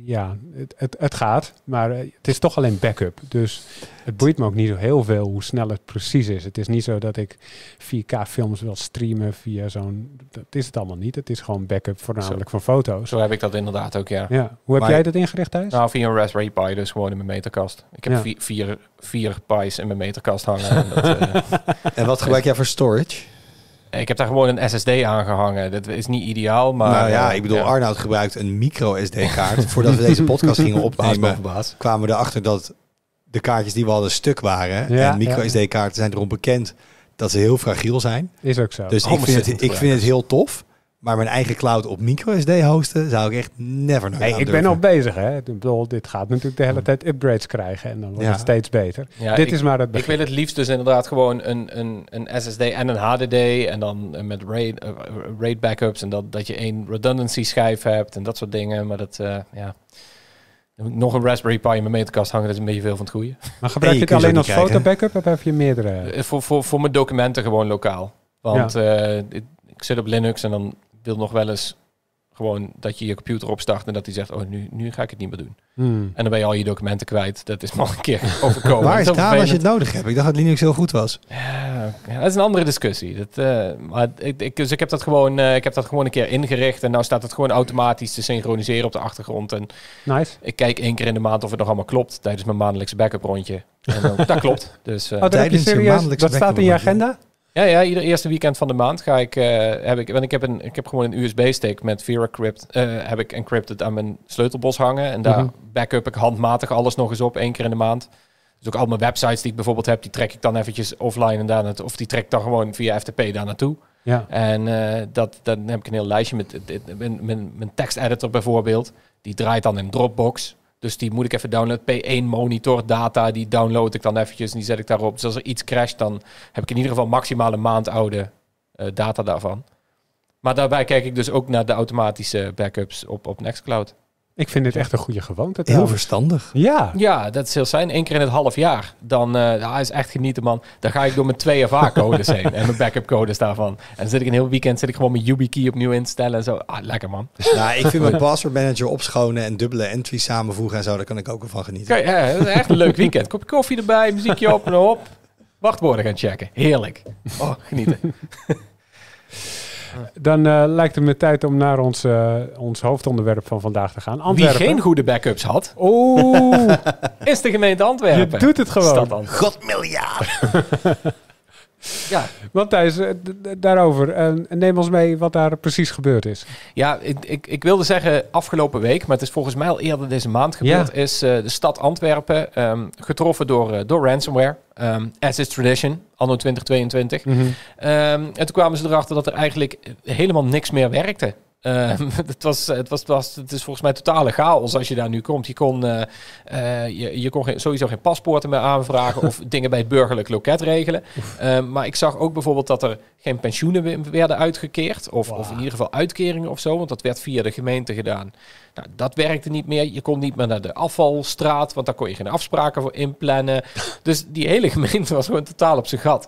ja, het, het, het gaat, maar eh, het is toch alleen backup. Dus het boeit me ook niet zo heel veel hoe snel het precies is. Het is niet zo dat ik 4K-films wil streamen via zo'n... Dat is het allemaal niet. Het is gewoon backup, voornamelijk van foto's. Zo heb ik dat inderdaad ook, ja. Ja. Hoe heb Maar- jij dat ingericht thuis? Nou, via een Raspberry Pi, dus gewoon in mijn meterkast. Ik heb Ja. vier, vier, vier Pi's in mijn meterkast hangen. En dat, eh, En wat gebruik jij voor storage? Ik heb daar gewoon een SSD aan gehangen. Dat is niet ideaal, maar... nou ja, eh, ik bedoel, ja. Arnoud gebruikt een micro SD-kaart. Voordat we deze podcast gingen opnemen, baas. kwamen we erachter dat de kaartjes die we hadden stuk waren. Ja, en micro ja. SD-kaarten zijn erom bekend dat ze heel fragiel zijn. Is ook zo. Dus ik vind, het, ik vind het heel tof. Maar mijn eigen cloud op micro SD hosten zou ik echt never nooit Hey, ik ben nog bezig, hè. Ik bedoel, dit gaat natuurlijk de hele tijd upgrades krijgen en dan wordt Ja. het steeds beter. Ja, dit ik, is maar het ik begin. wil het liefst dus inderdaad gewoon een, een, een SSD en een HDD. En dan met RAID, eh, RAID backups. En dat, dat je één redundancy schijf hebt en dat soort dingen. Maar dat, eh, ja... Ik nog een Raspberry Pi in mijn meterkast hangen. Dat is een beetje veel van het goede. Maar gebruik je het alleen als foto-backup of heb je meerdere? Eh, voor, voor, voor mijn documenten gewoon lokaal. Want eh, ik, ik zit op Linux en dan wil nog wel eens gewoon dat je je computer opstart en dat hij zegt, oh, nu, nu ga ik het niet meer doen. Hmm. En dan ben je al je documenten kwijt. Dat is al een keer overkomen. Waar is Zo het aan als je het nodig hebt? Ik dacht dat Linux heel goed was. Ja, ja, dat is een andere discussie. Dat, eh, maar ik, ik, dus ik heb, dat gewoon, eh, ik heb dat gewoon een keer ingericht. En nou staat het gewoon automatisch te synchroniseren op de achtergrond. En Nice. ik kijk één keer in de maand of het nog allemaal klopt tijdens mijn maandelijkse backup rondje. En dan, dat klopt. Dus eh, Oh, dat serieus. maandelijkse Dat staat in je agenda? Ja, ja, ieder eerste weekend van de maand ga ik, eh, heb ik, want ik heb, een, ik heb gewoon een USB-stick met VeraCrypt, eh heb ik encrypted aan mijn sleutelbos hangen. En daar Mhm. backup ik handmatig alles nog eens op, één keer in de maand. Dus ook al mijn websites die ik bijvoorbeeld heb, die trek ik dan eventjes offline en daar naartoe. Of die trek ik dan gewoon via FTP daar naartoe. Ja. En eh, dat, dan heb ik een heel lijstje met, dit- mijn, mijn, mijn teksteditor bijvoorbeeld. Die draait dan in Dropbox. Dus die moet ik even downloaden. P1 monitor data, die download ik dan eventjes en die zet ik daarop. Dus als er iets crasht, dan heb ik in ieder geval maximaal een maand oude eh, data daarvan. Maar daarbij kijk ik dus ook naar de automatische backups op, op Nextcloud. Ik vind dit echt een goede gewoonte Heel verstandig. Ja. Ja, dat is heel zijn. Eén keer in het half jaar. Dan eh ja, is echt genieten, man. Dan ga ik door mijn 2FA-codes heen. En mijn backup-codes daarvan. En dan zit ik een heel weekend zit ik gewoon mijn YubiKey opnieuw instellen. En zo. Ah, lekker, man. Nou, ik vind mijn password manager opschonen en dubbele entries samenvoegen en zo, daar kan ik ook wel van genieten. Kijk, ja, dat is echt een leuk weekend. Kopje koffie erbij, muziekje op en op. Wachtwoorden gaan checken. Heerlijk. Oh, genieten. Dan eh, lijkt het me tijd om naar ons, eh, ons hoofdonderwerp van vandaag te gaan. Wie Antwerpen. geen goede backups had, Oeh, is de gemeente Antwerpen. je doet het gewoon. Stad Antwerpen. God miljard. Ja, Want Thijs, eh, daarover, eh, neem ons mee wat daar precies gebeurd is. Ja, ik, ik, ik wilde zeggen afgelopen week, maar het is volgens mij al eerder deze maand gebeurd, Ja. is eh, de stad Antwerpen ehm, getroffen door, door ransomware. Ehm, as is tradition, anno 2022. Mhm. Ehm, en toen kwamen ze erachter dat er eigenlijk helemaal niks meer werkte. Ehm, het, was, het, was, het, was, het is volgens mij totale chaos als je daar nu komt. Je kon, eh, eh, je, je kon geen, sowieso geen paspoorten meer aanvragen of dingen bij het burgerlijk loket regelen. Ehm, maar ik zag ook bijvoorbeeld dat er geen pensioenen we- werden uitgekeerd. Of, of in ieder geval uitkeringen of zo. Want dat werd via de gemeente gedaan. Nou, dat werkte niet meer. Je kon niet meer naar de afvalstraat. Want daar kon je geen afspraken voor inplannen. dus die hele gemeente was gewoon totaal op zijn gat.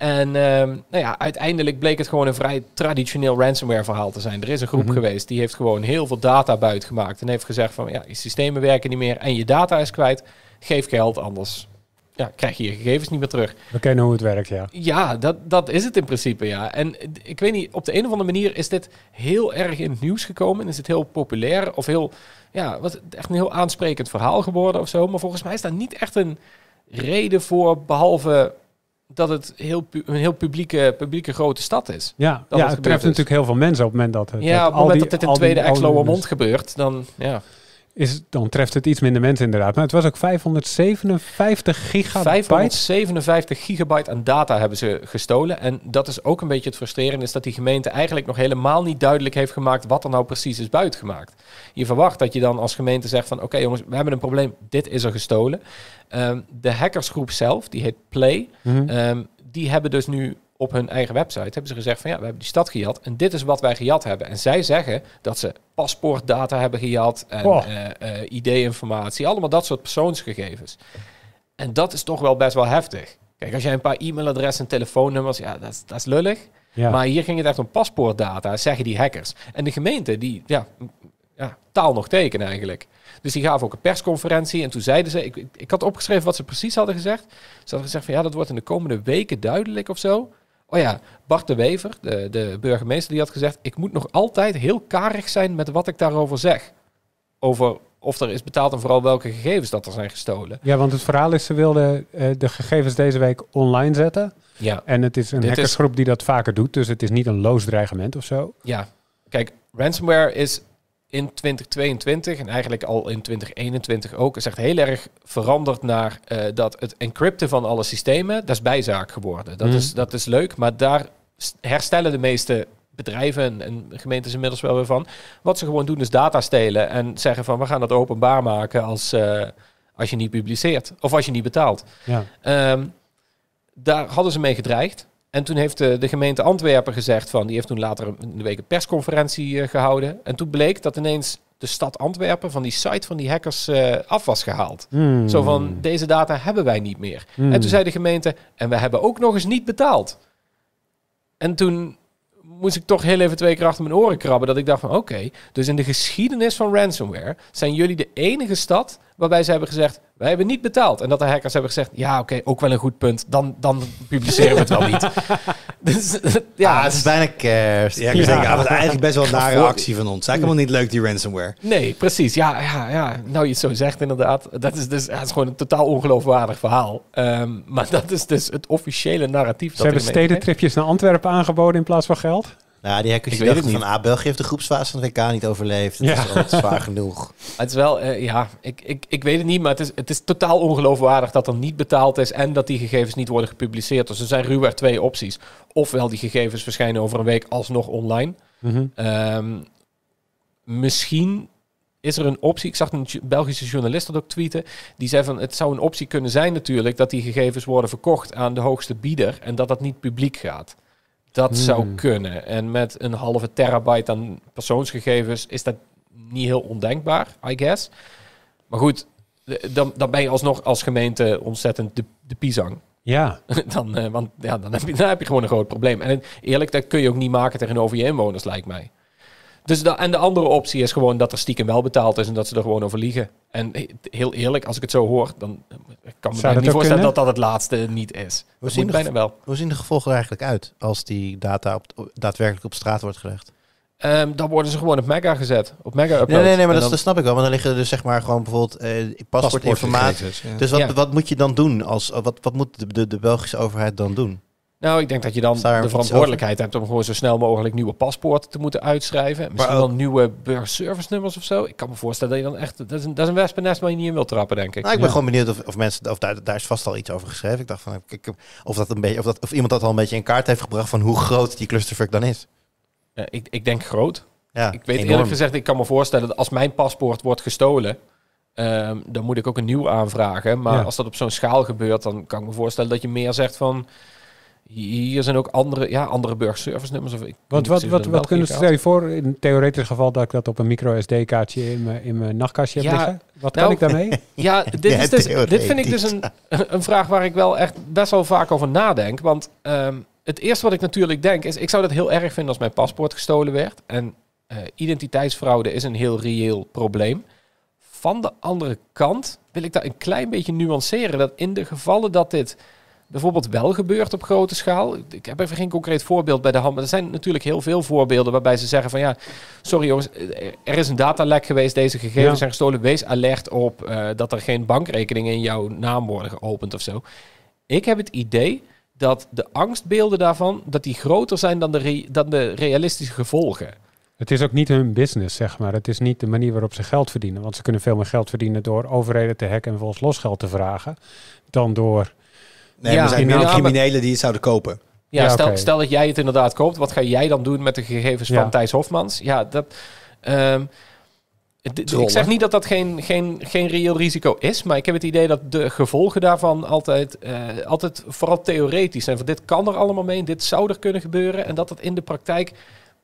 En ehm, nou ja, uiteindelijk bleek het gewoon een vrij traditioneel ransomware verhaal te zijn. Er is een groep Mhm. geweest die heeft gewoon heel veel data buitgemaakt. En heeft gezegd van ja, je systemen werken niet meer en je data is kwijt. Geef geld, anders ja, krijg je je gegevens niet meer terug. We kennen hoe het werkt, ja. Ja, dat, dat is het in principe, ja. En ik weet niet, op de een of andere manier is dit heel erg in het nieuws gekomen. Is het heel populair of heel, ja, wat, echt een heel aansprekend verhaal geworden of zo. Maar volgens mij is daar niet echt een reden voor, behalve dat het heel pu- een heel publieke, publieke grote stad is. Ja, Dat ja het het gebeurd treft is. natuurlijk heel veel mensen op het moment dat het... Ja, op het moment dat dit in tweede Exloermond gebeurt, dan ja. Is, dan treft het iets minder mensen inderdaad. Maar het was ook 557 gigabyte. 557 gigabyte aan data hebben ze gestolen. En dat is ook een beetje het frustrerende, is dat die gemeente eigenlijk nog helemaal niet duidelijk heeft gemaakt wat er nou precies is buitgemaakt. Je verwacht dat je dan als gemeente zegt van oké jongens, we hebben een probleem, dit is er gestolen. Ehm, de hackersgroep zelf, die heet Play, Mhm. Ehm, die hebben dus nu op hun eigen website hebben ze gezegd van ja, we hebben die stad gejat en dit is wat wij gejat hebben. En zij zeggen dat ze paspoortdata hebben gejat en Oh. eh, eh, ID-informatie, allemaal dat soort persoonsgegevens. En dat is toch wel best wel heftig. Kijk, als jij een paar e-mailadressen en telefoonnummers, ja, dat is, dat is lullig. ja. Maar hier ging het echt om paspoortdata, zeggen die hackers. En de gemeente, die ja, ja, taal nog teken eigenlijk. Dus die gaven ook een persconferentie. En toen zeiden ze, ik, ik, ik had opgeschreven wat ze precies hadden gezegd. Ze hadden gezegd van ja, dat wordt in de komende weken duidelijk of zo. Oh ja, Bart de Wever, de, de burgemeester, die had gezegd... ik moet nog altijd heel karig zijn met wat ik daarover zeg. Over of er is betaald en vooral welke gegevens dat er zijn gestolen. ja, want het verhaal is, ze wilden eh, de gegevens deze week online zetten. Ja, En het is een Dit is- hackersgroep die dat vaker doet. Dus het is niet een loos dreigement of zo. ja. Kijk, ransomware is in 2022 en eigenlijk al in 2021 ook... is echt heel erg veranderd naar eh, dat het encrypten van alle systemen... dat is bijzaak geworden. Dat, Mhm. is, dat is leuk, maar daar herstellen de meeste bedrijven en, en gemeentes inmiddels wel weer van. Wat ze gewoon doen is data stelen en zeggen van... we gaan dat openbaar maken als, eh, als je niet publiceert of als je niet betaalt. Ja. Ehm, daar hadden ze mee gedreigd. En toen heeft de, de gemeente Antwerpen gezegd van, die heeft toen later een, week een persconferentie eh, gehouden. En toen bleek dat ineens de stad Antwerpen van die site van die hackers eh, af was gehaald. Hmm. Zo van, deze data hebben wij niet meer. Hmm. En toen zei de gemeente, en we hebben ook nog eens niet betaald. En toen moest ik toch heel even twee keer achter mijn oren krabben. Dat ik dacht van, oké, dus in de geschiedenis van ransomware zijn jullie de enige stad waarbij ze hebben gezegd, wij hebben niet betaald. En dat de hackers hebben gezegd, ja oké, ook wel een goed punt. Dan, dan publiceren we het wel niet. dus, Ja, ja, het is bijna kerst. Ja, ik ja. denk, ah, eigenlijk best wel een nare actie van ons. Eigenlijk helemaal niet leuk, die ransomware. Nee, precies. Ja, ja, ja, nou je het zo zegt inderdaad. Dat is dus het is gewoon een totaal ongeloofwaardig verhaal. Ehm, maar dat is dus het officiële narratief. Ze hebben stedentripjes naar Antwerpen aangeboden in plaats van geld. Nou, die hackers Ik weet het van, ah, België heeft de groepsfase van het WK niet overleefd. Het Ja. is al zwaar genoeg. Het is wel, eh, ja, ik, ik, ik weet het niet, maar het is, het is totaal ongeloofwaardig dat er niet betaald is en dat die gegevens niet worden gepubliceerd. Dus er zijn ruwweg twee opties. Ofwel die gegevens verschijnen over een week alsnog online. Mhm. Ehm, misschien is er een optie. Ik zag een Belgische journalist dat ook tweeten. Die zei van het zou een optie kunnen zijn natuurlijk dat die gegevens worden verkocht aan de hoogste bieder en dat dat niet publiek gaat. Dat zou Hmm. kunnen. En met een halve terabyte aan persoonsgegevens is dat niet heel ondenkbaar, I guess. Maar goed, dan, dan ben je alsnog als gemeente ontzettend de, de pisang. Ja, dan, eh, want ja, dan, heb je, dan heb je gewoon een groot probleem. En eerlijk, dat kun je ook niet maken tegenover je inwoners, lijkt mij. Dus da- en de andere optie is gewoon dat er stiekem wel betaald is en dat ze er gewoon over liegen. En he- heel eerlijk, als ik het zo hoor, dan kan ik me dat niet voorstellen kunnen? dat dat het laatste niet is. We Dat zien bijna wel. Hoe zien de gevolgen er eigenlijk uit als die data op, daadwerkelijk op straat wordt gelegd? Ehm, dan worden ze gewoon op Mega gezet. Op Mega upload. Nee, nee, nee, maar dat, dan- dat snap ik wel. Maar dan liggen er dus zeg maar gewoon bijvoorbeeld eh, paspoortinformatie. Ja. Dus wat, Ja. wat moet je dan doen? Als, wat, wat moet de, de, de Belgische overheid dan doen? Nou, ik denk dat je dan de verantwoordelijkheid hebt om gewoon zo snel mogelijk nieuwe paspoorten te moeten uitschrijven. Misschien wel nieuwe burgerservice nummers of zo. Ik kan me voorstellen dat je dan echt... Dat is een, dat is een wespennest waar je niet in wilt trappen, denk ik. Nou, ik ben Ja. gewoon benieuwd of, of mensen, of daar, daar is vast al iets over geschreven. Ik dacht van, ik, ik- of, dat een beetje, of, dat, of iemand dat al een beetje in kaart heeft gebracht van hoe groot die clusterfuck dan is. Eh, ik, ik denk groot. Ja, Ik weet enorm. eerlijk gezegd, ik kan me voorstellen dat als mijn paspoort wordt gestolen, ehm, dan moet ik ook een nieuw aanvragen. Maar Ja. als dat op zo'n schaal gebeurt, dan kan ik me voorstellen dat je meer zegt van hier zijn ook andere, ja, andere burgerservice nummers. Of ik weet wat, wat, wat, kunnen ze stel je voor in het theoretisch geval dat ik dat op een micro SD-kaartje in mijn, in mijn nachtkastje heb Ja, liggen? Wat nou, kan ik daarmee? Ja, dit, Ja, is dus, dit vind ik dus een, een vraag waar ik wel echt best wel vaak over nadenk. Want ehm, het eerste wat ik natuurlijk denk is, ik zou dat heel erg vinden als mijn paspoort gestolen werd. En eh, identiteitsfraude is een heel reëel probleem. Van de andere kant wil ik daar een klein beetje nuanceren. Dat in de gevallen dat dit bijvoorbeeld wel gebeurt op grote schaal. Ik heb even geen concreet voorbeeld bij de hand. Maar er zijn natuurlijk heel veel voorbeelden waarbij ze zeggen van ja, sorry jongens, er is een datalek geweest. Deze gegevens Ja. zijn gestolen. Wees alert op eh, dat er geen bankrekeningen in jouw naam worden geopend of zo. Ik heb het idee dat de angstbeelden daarvan, dat die groter zijn dan de, re- dan de realistische gevolgen. Het is ook niet hun business, zeg maar. Het is niet de manier waarop ze geld verdienen. Want ze kunnen veel meer geld verdienen door overheden te hacken en volgens losgeld te vragen. Dan door... Nee, Ja, er zijn meer criminelen die het zouden kopen. Ja, Ja, stel, stel dat jij het inderdaad koopt. Wat ga jij dan doen met de gegevens Ja. van Thijs Hofmans? Ja, dat... ehm, ik zeg niet dat dat geen, geen, geen reëel risico is, maar ik heb het idee dat de gevolgen daarvan altijd, eh, altijd vooral theoretisch zijn. Van dit kan er allemaal mee, dit zou er kunnen gebeuren en dat het in de praktijk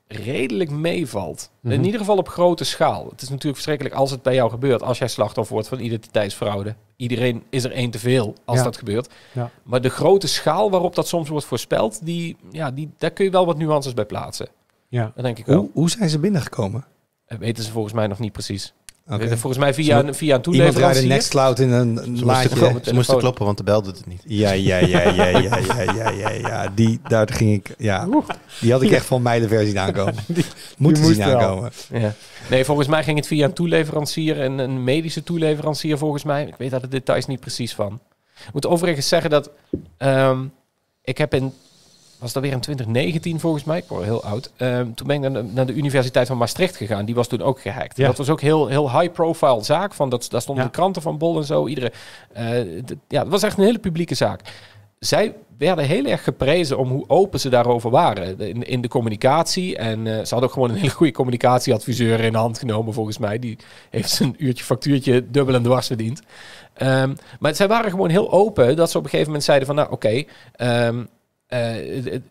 redelijk meevalt. Mhm. In ieder geval op grote schaal. Het is natuurlijk verschrikkelijk als het bij jou gebeurt, als jij slachtoffer wordt van identiteitsfraude. Iedereen is er één te veel als Ja. dat gebeurt. Ja. Maar de grote schaal waarop dat soms wordt voorspeld, die, ja, die, daar kun je wel wat nuances bij plaatsen. Ja. Dat denk ik wel. Hoe, hoe zijn ze binnengekomen? Dat weten ze volgens mij nog niet precies. Oké. Volgens mij via, een, via een Iemand draaide toeleverancier. Nextcloud in een, Ze moesten, laadje. ze moesten kloppen, want de bel doet het niet. Ja, ja, ja, ja, ja, ja, ja, ja, ja. Die, daar ging ik, ja. Die had ik echt van mij de versie aankomen. Moeten moest zien aankomen. Ja. Nee, volgens mij ging het via een toeleverancier, een, een medische toeleverancier volgens mij. Ik weet daar de details niet precies van. Ik moet overigens zeggen dat ehm, ik heb in, was dat weer in 2019 volgens mij, ik word heel oud. Ehm, toen ben ik naar de, naar de Universiteit van Maastricht gegaan. Die was toen ook gehackt. Ja. Dat was ook heel, heel high profile zaak. Van dat, daar stonden Ja. de kranten van bol en zo. Iedere, eh, ja, het was echt een hele publieke zaak. Zij werden heel erg geprezen om hoe open ze daarover waren in, in de communicatie. En eh, ze hadden ook gewoon een hele goede communicatieadviseur in de hand genomen, volgens mij. Die heeft zijn uurtje factuurtje dubbel en dwars verdiend. Ehm, maar zij waren gewoon heel open dat ze op een gegeven moment zeiden van, nou oké, ehm, eh, het-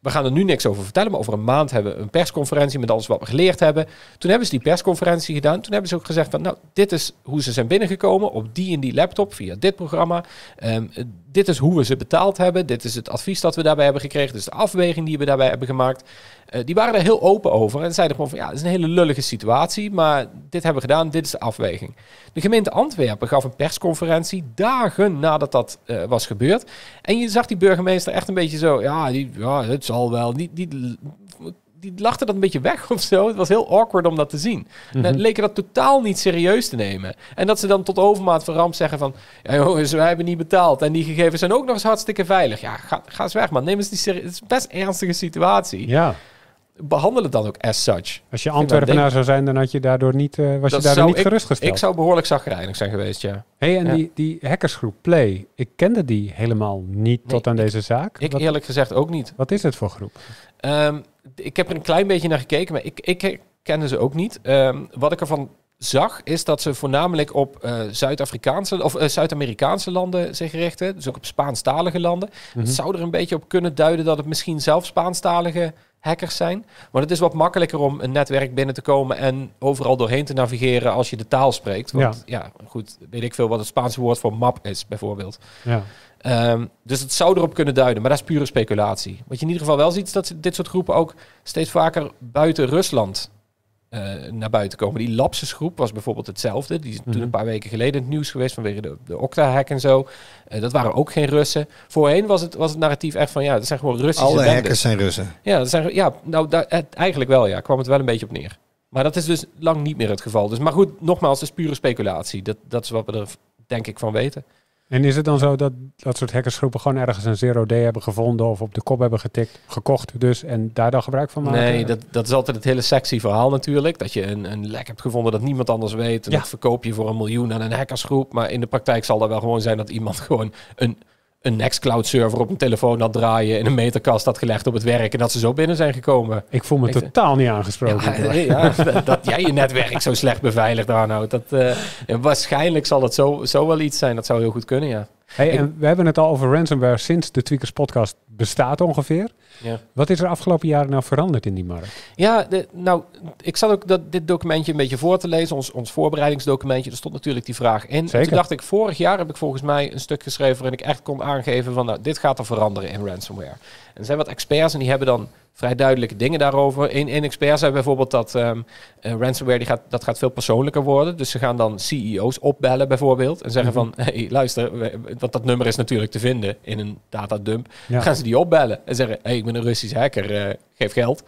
we gaan er nu niks over vertellen, maar over een maand hebben we een persconferentie met alles wat we geleerd hebben. Toen hebben ze die persconferentie gedaan. Toen hebben ze ook gezegd van, nou, dit is hoe ze zijn binnengekomen op die en die laptop via dit programma. Ehm, dit is hoe we ze betaald hebben. Dit is het advies dat we daarbij hebben gekregen. Dit is de afweging die we daarbij hebben gemaakt. Eh, die waren er heel open over en zeiden gewoon van, ja, het is een hele lullige situatie, maar dit hebben we gedaan, dit is de afweging. De gemeente Antwerpen gaf een persconferentie dagen nadat dat eh, was gebeurd. En je zag die burgemeester echt een beetje zo, ja, die, ja het zal wel. Die, die, die lachte dat een beetje weg of zo. Het was heel awkward om dat te zien. Mm -hmm. En leken dat totaal niet serieus te nemen. En dat ze dan tot overmaat van ramp zeggen van... Ja jongens, wij hebben niet betaald. En die gegevens zijn ook nog eens hartstikke veilig. Ja, ga, ga eens weg man. Neem eens die serieus. Het is best een ernstige situatie. Ja behandel het dan ook as such. Als je Antwerpenaar zou zijn, dan had je daardoor niet, uh, was je daardoor niet ik, gerustgesteld. Ik zou behoorlijk zagrijnig zijn geweest, ja. hey, en ja. die, die hackersgroep Play, ik kende die helemaal niet nee, tot aan deze zaak. Ik wat, eerlijk gezegd ook niet. Wat is het voor groep? Um, ik heb er een klein beetje naar gekeken, maar ik, ik kende ze ook niet. Um, wat ik ervan zag, is dat ze voornamelijk op uh, Zuid-Afrikaanse of uh, Zuid-Amerikaanse landen zich richten. Dus ook op Spaanstalige landen. Mm -hmm. Het zou er een beetje op kunnen duiden dat het misschien zelf Spaanstalige hackers zijn. Maar het is wat makkelijker om een netwerk binnen te komen en overal doorheen te navigeren als je de taal spreekt. Want ja, ja goed, weet ik veel wat het Spaanse woord voor map is, bijvoorbeeld. Ja. Um, dus het zou erop kunnen duiden, maar dat is pure speculatie. Wat je in ieder geval wel ziet, is dat dit soort groepen ook steeds vaker buiten Rusland uh, naar buiten komen. Die Lapsus groep was bijvoorbeeld hetzelfde. Die is mm -hmm. toen een paar weken geleden in het nieuws geweest vanwege de, de Okta-hack en zo. Uh, dat waren ook geen Russen. Voorheen was het, was het narratief echt van ja, dat zijn gewoon Russische Alle bendes. hackers zijn Russen. Ja, dat zijn, ja nou daar, het, eigenlijk wel ja. Kwam het wel een beetje op neer. Maar dat is dus lang niet meer het geval. Dus, maar goed, nogmaals, het is pure speculatie. Dat, dat is wat we er denk ik van weten. En is het dan zo dat dat soort hackersgroepen gewoon ergens een zero day hebben gevonden of op de kop hebben getikt, gekocht dus en daar dan gebruik van maken? Nee, dat, dat is altijd het hele sexy verhaal natuurlijk. Dat je een, een lek hebt gevonden dat niemand anders weet. En Ja. dat verkoop je voor een miljoen aan een hackersgroep. Maar in de praktijk zal dat wel gewoon zijn dat iemand gewoon een, een Nextcloud server op een telefoon had draaien. In een meterkast had gelegd op het werk. En dat ze zo binnen zijn gekomen. Ik voel me totaal niet aangesproken. Ja, ja, dat, dat jij je netwerk zo slecht beveiligd aanhoudt. Dat, eh, waarschijnlijk zal het zo, zo wel iets zijn. Dat zou heel goed kunnen, ja. Hey, en we hebben het al over ransomware sinds de Tweakers podcast bestaat ongeveer. Ja. Wat is er afgelopen jaren nou veranderd in die markt? Ja, de, nou, ik zat ook dat, dit documentje een beetje voor te lezen, ons, ons voorbereidingsdocumentje. Er stond natuurlijk die vraag in. En toen dacht ik, vorig jaar heb ik volgens mij een stuk geschreven waarin ik echt kon aangeven van, nou, dit gaat er veranderen in ransomware. En er zijn wat experts en die hebben dan vrij duidelijke dingen daarover. Een, een expert zei bijvoorbeeld dat ehm, eh, ransomware die gaat, dat gaat veel persoonlijker worden. Dus ze gaan dan CEO's opbellen bijvoorbeeld en zeggen Mhm. van, hey, luister, want dat nummer is natuurlijk te vinden in een datadump. Ja. Gaan ze die opbellen en zeggen, hey, ik ben een Russisch hacker, eh, geef geld.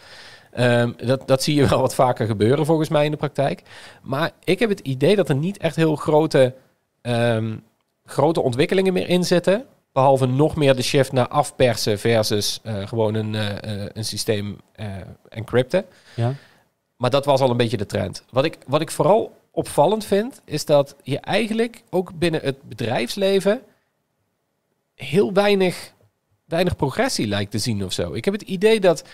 Ehm, dat, dat zie je wel wat vaker gebeuren volgens mij in de praktijk. Maar ik heb het idee dat er niet echt heel grote, ehm, grote ontwikkelingen meer in zitten. Behalve nog meer de shift naar afpersen versus eh, gewoon een, eh, eh, een systeem encrypten. Ja. Maar dat was al een beetje de trend. Wat ik, wat ik vooral opvallend vind, is dat je eigenlijk ook binnen het bedrijfsleven heel weinig, weinig progressie lijkt te zien of zo. Ik heb het idee dat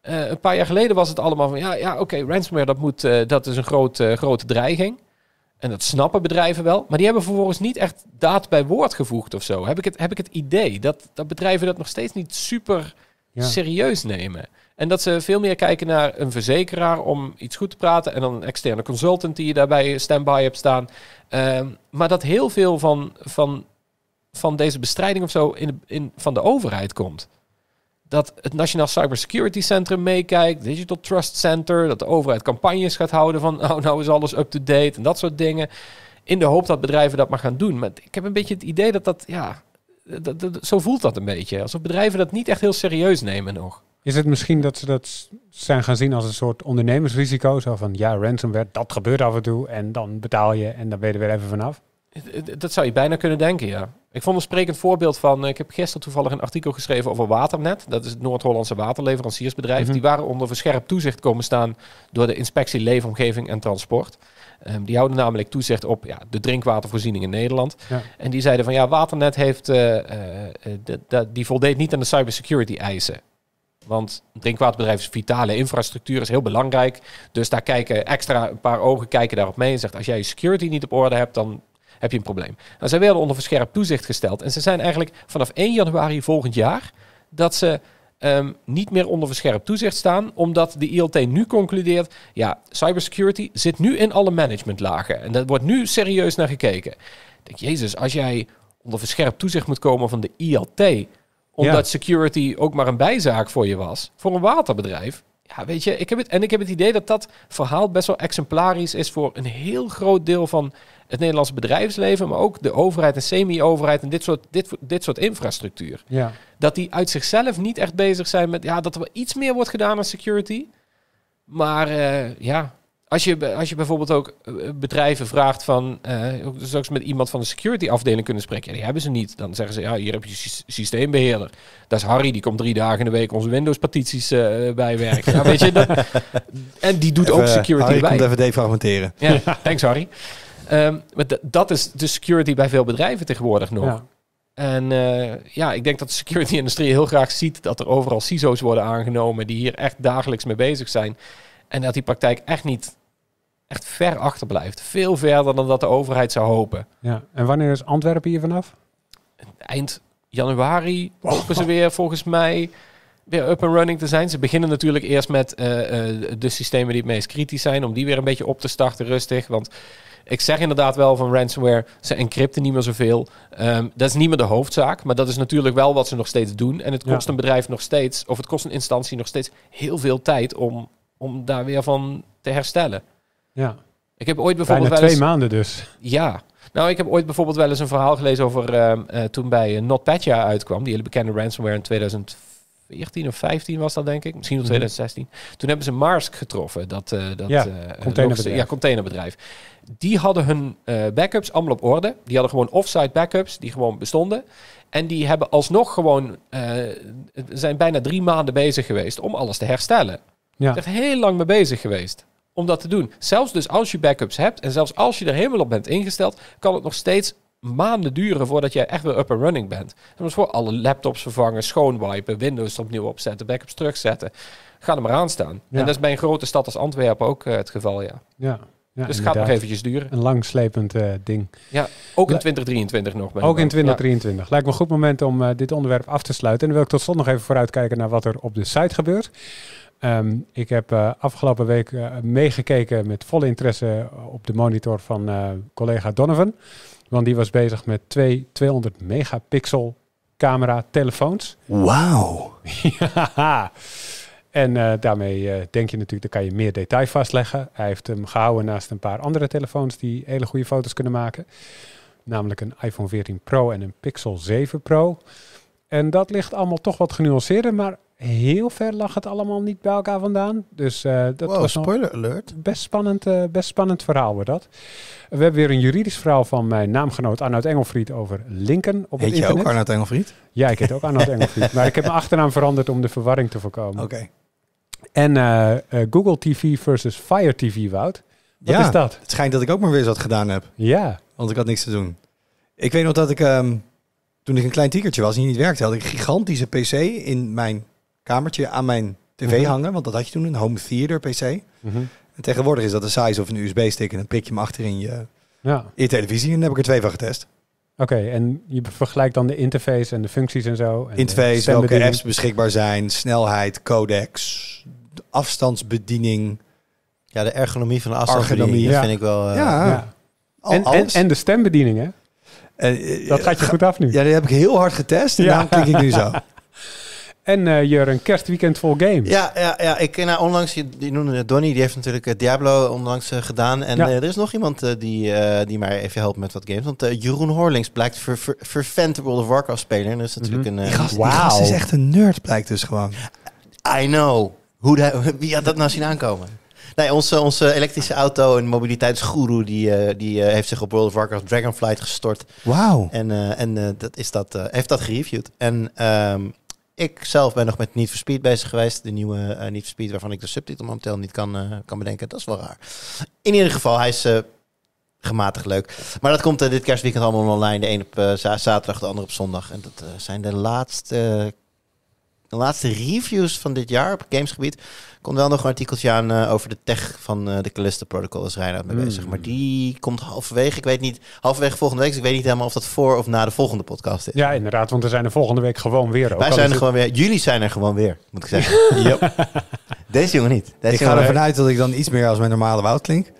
een paar jaar geleden was het allemaal van ja, ja oké, ransomware dat, moet, dat is een groot, grote dreiging. En dat snappen bedrijven wel. Maar die hebben vervolgens niet echt daad bij woord gevoegd of zo. Heb ik het, heb ik het idee dat, dat bedrijven dat nog steeds niet super Ja. serieus nemen. En dat ze veel meer kijken naar een verzekeraar om iets goed te praten. En dan een externe consultant die je daarbij standby hebt staan. Ehm, maar dat heel veel van, van, van deze bestrijding of zo in, in, van de overheid komt. Dat het Nationaal Cybersecurity Centrum meekijkt, Digital Trust Center, dat de overheid campagnes gaat houden van oh, nou is alles up-to-date en dat soort dingen. In de hoop dat bedrijven dat maar gaan doen. Maar ik heb een beetje het idee dat dat, ja, dat, dat- zo voelt dat een beetje. Alsof bedrijven dat niet echt heel serieus nemen nog. Is het misschien dat ze dat zijn gaan zien als een soort ondernemersrisico? Zo van, ja, ransomware, dat gebeurt af en toe. En dan betaal je en dan ben je er weer even vanaf. Dat zou je bijna kunnen denken, ja. Ik vond een sprekend voorbeeld van... Ik heb gisteren toevallig een artikel geschreven over Waternet. Dat is het Noord-Hollandse waterleveranciersbedrijf. Mhm. Die waren onder verscherpt toezicht komen staan... door de inspectie Leefomgeving en Transport. Ehm, die houden namelijk toezicht op ja, de drinkwatervoorziening in Nederland. Ja. En die zeiden van ja, Waternet heeft... eh, eh, eh, die voldeed niet aan de cybersecurity eisen. Want een drinkwaterbedrijf is vitale infrastructuur, is heel belangrijk. Dus daar kijken extra een paar ogen kijken daarop mee en zegt als jij je security niet op orde hebt, dan heb je een probleem. Nou, zij werden onder verscherpt toezicht gesteld. En ze zijn eigenlijk vanaf 1 januari volgend jaar dat ze ehm, niet meer onder verscherpt toezicht staan, omdat de ILT nu concludeert, ja, cybersecurity zit nu in alle managementlagen en daar wordt nu serieus naar gekeken. Ik denk, jezus, als jij onder verscherpt toezicht moet komen van de ILT, omdat Ja. security ook maar een bijzaak voor je was, voor een waterbedrijf. Ja, weet je, ik heb het, en ik heb het idee dat dat verhaal best wel exemplarisch is voor een heel groot deel van het Nederlandse bedrijfsleven, maar ook de overheid en semi-overheid en dit soort, dit, dit soort infrastructuur. Ja. Dat die uit zichzelf niet echt bezig zijn met, ja, dat er wel iets meer wordt gedaan aan security. Maar eh, ja, als je, als je bijvoorbeeld ook eh, bedrijven vraagt van, eh ook dus met iemand van de security afdeling kunnen spreken, ja, die hebben ze niet. Dan zeggen ze, ja, hier heb je sy- systeembeheerder. Dat is Harry, die komt drie dagen in de week onze Windows-petities eh, bijwerken. Ja, weet je, dat, en die doet ook security Harry bij. komt even defragmenteren. Ja, thanks Harry. Ehm, maar dat is de security bij veel bedrijven tegenwoordig nog. Ja. En eh, ja, ik denk dat de security-industrie heel graag ziet dat er overal CISO's worden aangenomen die hier echt dagelijks mee bezig zijn. En dat die praktijk echt niet echt ver achterblijft. Veel verder dan dat de overheid zou hopen. ja. En wanneer is Antwerpen hier vanaf? Eind januari hopen ze weer volgens mij weer up and running te zijn. Ze beginnen natuurlijk eerst met eh, eh, de systemen die het meest kritisch zijn, om die weer een beetje op te starten rustig. Want ik zeg inderdaad wel van ransomware, ze encrypten niet meer zoveel. Ehm, dat is niet meer de hoofdzaak, maar dat is natuurlijk wel wat ze nog steeds doen. En het Ja. kost een bedrijf nog steeds, of het kost een instantie nog steeds heel veel tijd om, om daar weer van te herstellen. Ja. Ik heb ooit Bijna bijvoorbeeld twee maanden dus. Ja. Nou, ik heb ooit bijvoorbeeld wel eens een verhaal gelezen over ehm, eh, toen bij uh, NotPetya uitkwam, die hele bekende ransomware in 2014 of 15 was dat denk ik, misschien wel Mhm. 2016. Toen hebben ze Maersk getroffen, dat, eh dat Ja, eh, containerbedrijf. logische- ja, containerbedrijf. Die hadden hun eh, backups allemaal op orde. Die hadden gewoon offsite backups die gewoon bestonden. En die hebben alsnog gewoon, zijn bijna drie maanden bezig geweest om alles te herstellen. Ja. Er heel lang mee bezig geweest om dat te doen. Zelfs dus als je backups hebt en zelfs als je er helemaal op bent ingesteld, kan het nog steeds maanden duren voordat jij echt weer up and running bent. Is voor alle laptops vervangen, schoonwipen, Windows opnieuw opzetten, backups terugzetten. Ga er maar aan staan. Ja. En dat is bij een grote stad als Antwerpen ook eh, het geval, ja. Ja. ja dus het gaat nog eventjes duren. Een langslepend eh, ding. Ook in Le- 2023 nog. Ook in bang. 2023. Lijkt me een goed moment om eh, dit onderwerp af te sluiten. En dan wil ik tot slot nog even vooruitkijken naar wat er op de site gebeurt. Ehm, ik heb afgelopen week meegekeken met volle interesse op de monitor van collega Donovan. Want die was bezig met twee 200 megapixel camera telefoons. Wauw. Ja. En eh, daarmee eh, denk je natuurlijk, dan kan je meer detail vastleggen. Hij heeft hem gehouden naast een paar andere telefoons die hele goede foto's kunnen maken. Namelijk een iPhone 14 Pro en een Pixel 7 Pro. En dat ligt allemaal toch wat genuanceerder, maar heel ver lag het allemaal niet bij elkaar vandaan. Dus eh, dat wow, was spoiler alert. best spannend, eh, best spannend verhaal wordt dat. We hebben weer een juridisch verhaal van mijn naamgenoot Arnoud Engelfried over linken op Heet het je internet. ook Arnoud Engelfried? Ja, ik heet ook Arnoud Engelfried. maar ik heb mijn achternaam veranderd om de verwarring te voorkomen. Oké. En eh, Google TV versus Fire TV, Wout. Wat Ja. is dat? Het schijnt dat ik ook maar weer eens wat gedaan heb. Ja. Want ik had niks te doen. Ik weet nog dat ik, ehm, toen ik een klein tiekertje was en niet werkte, had ik een gigantische PC in mijn kamertje aan mijn tv Mhm. hangen. Want dat had je toen, een home theater PC. Mhm. En tegenwoordig is dat de size of een USB-stick en dan prik je hem achter in je, Ja, in je televisie. En daar heb ik er twee van getest. oké. En je vergelijkt dan de interface en de functies en zo. En Interface, welke apps beschikbaar zijn, snelheid, codecs, afstandsbediening. Ja, de ergonomie van de afstandsbediening ja. vind ik wel... eh, ja, Ja. En, en, de stembediening, hè? En, eh, Dat gaat je goed af nu. Ja, die heb ik heel hard getest en Ja. daarom klik ik nu zo. En eh je een kerstweekend vol games. Ja, ja, ja. Ik, nou, onlangs, je, die noemde het Donny, die heeft natuurlijk eh, Diablo onlangs eh, gedaan. En Ja. er is nog iemand die, die mij even helpt met wat games. Want eh, Jeroen Horlings blijkt ver, ver, vervent World of Warcraft speler. En dat is natuurlijk Mhm. een... Die eh, gast, die Wauw. gast is echt een nerd, blijkt dus gewoon. I know. Hoe de, wie had dat nou zien aankomen? Nee, onze, onze elektrische auto en mobiliteitsgoeroe die, die heeft zich op World of Warcraft Dragonflight gestort. Wauw. En, eh, en eh, dat is dat, eh, heeft dat gereviewd. En ehm, ik zelf ben nog met Need for Speed bezig geweest. De nieuwe eh Need for Speed waarvan ik de subtitel momenteel niet kan, eh, kan bedenken. Dat is wel raar. In ieder geval, hij is eh, gematigd leuk. Maar dat komt eh, dit kerstweekend allemaal online. De een op eh, za- zaterdag, de ander op zondag. En dat eh, zijn de laatste de laatste reviews van dit jaar op gamesgebied komt wel nog een artikeltje aan eh, over de tech van eh, de Callisto Protocol. Is Reinhard mee Mm. bezig. Maar die komt halverwege. Ik weet niet, halverwege volgende week. Dus ik weet niet helemaal of dat voor of na de volgende podcast is. Ja, inderdaad, want we zijn er volgende week gewoon weer. Ook Wij zijn er gewoon weer. Jullie zijn er gewoon weer, moet ik zeggen. Yep. Deze jongen niet. Deze Ik ga ervan uit dat ik dan iets meer als mijn normale Wout klink.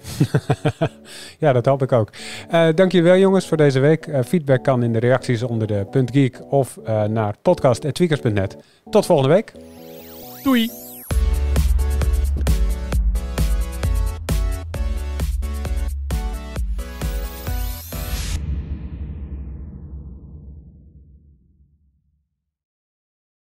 Ja, dat hoop ik ook. Eh dank jullie wel, jongens, voor deze week. Eh, feedback kan in de reacties onder de .geek of eh, naar podcast.tweakers.net. Tot volgende week. Doei!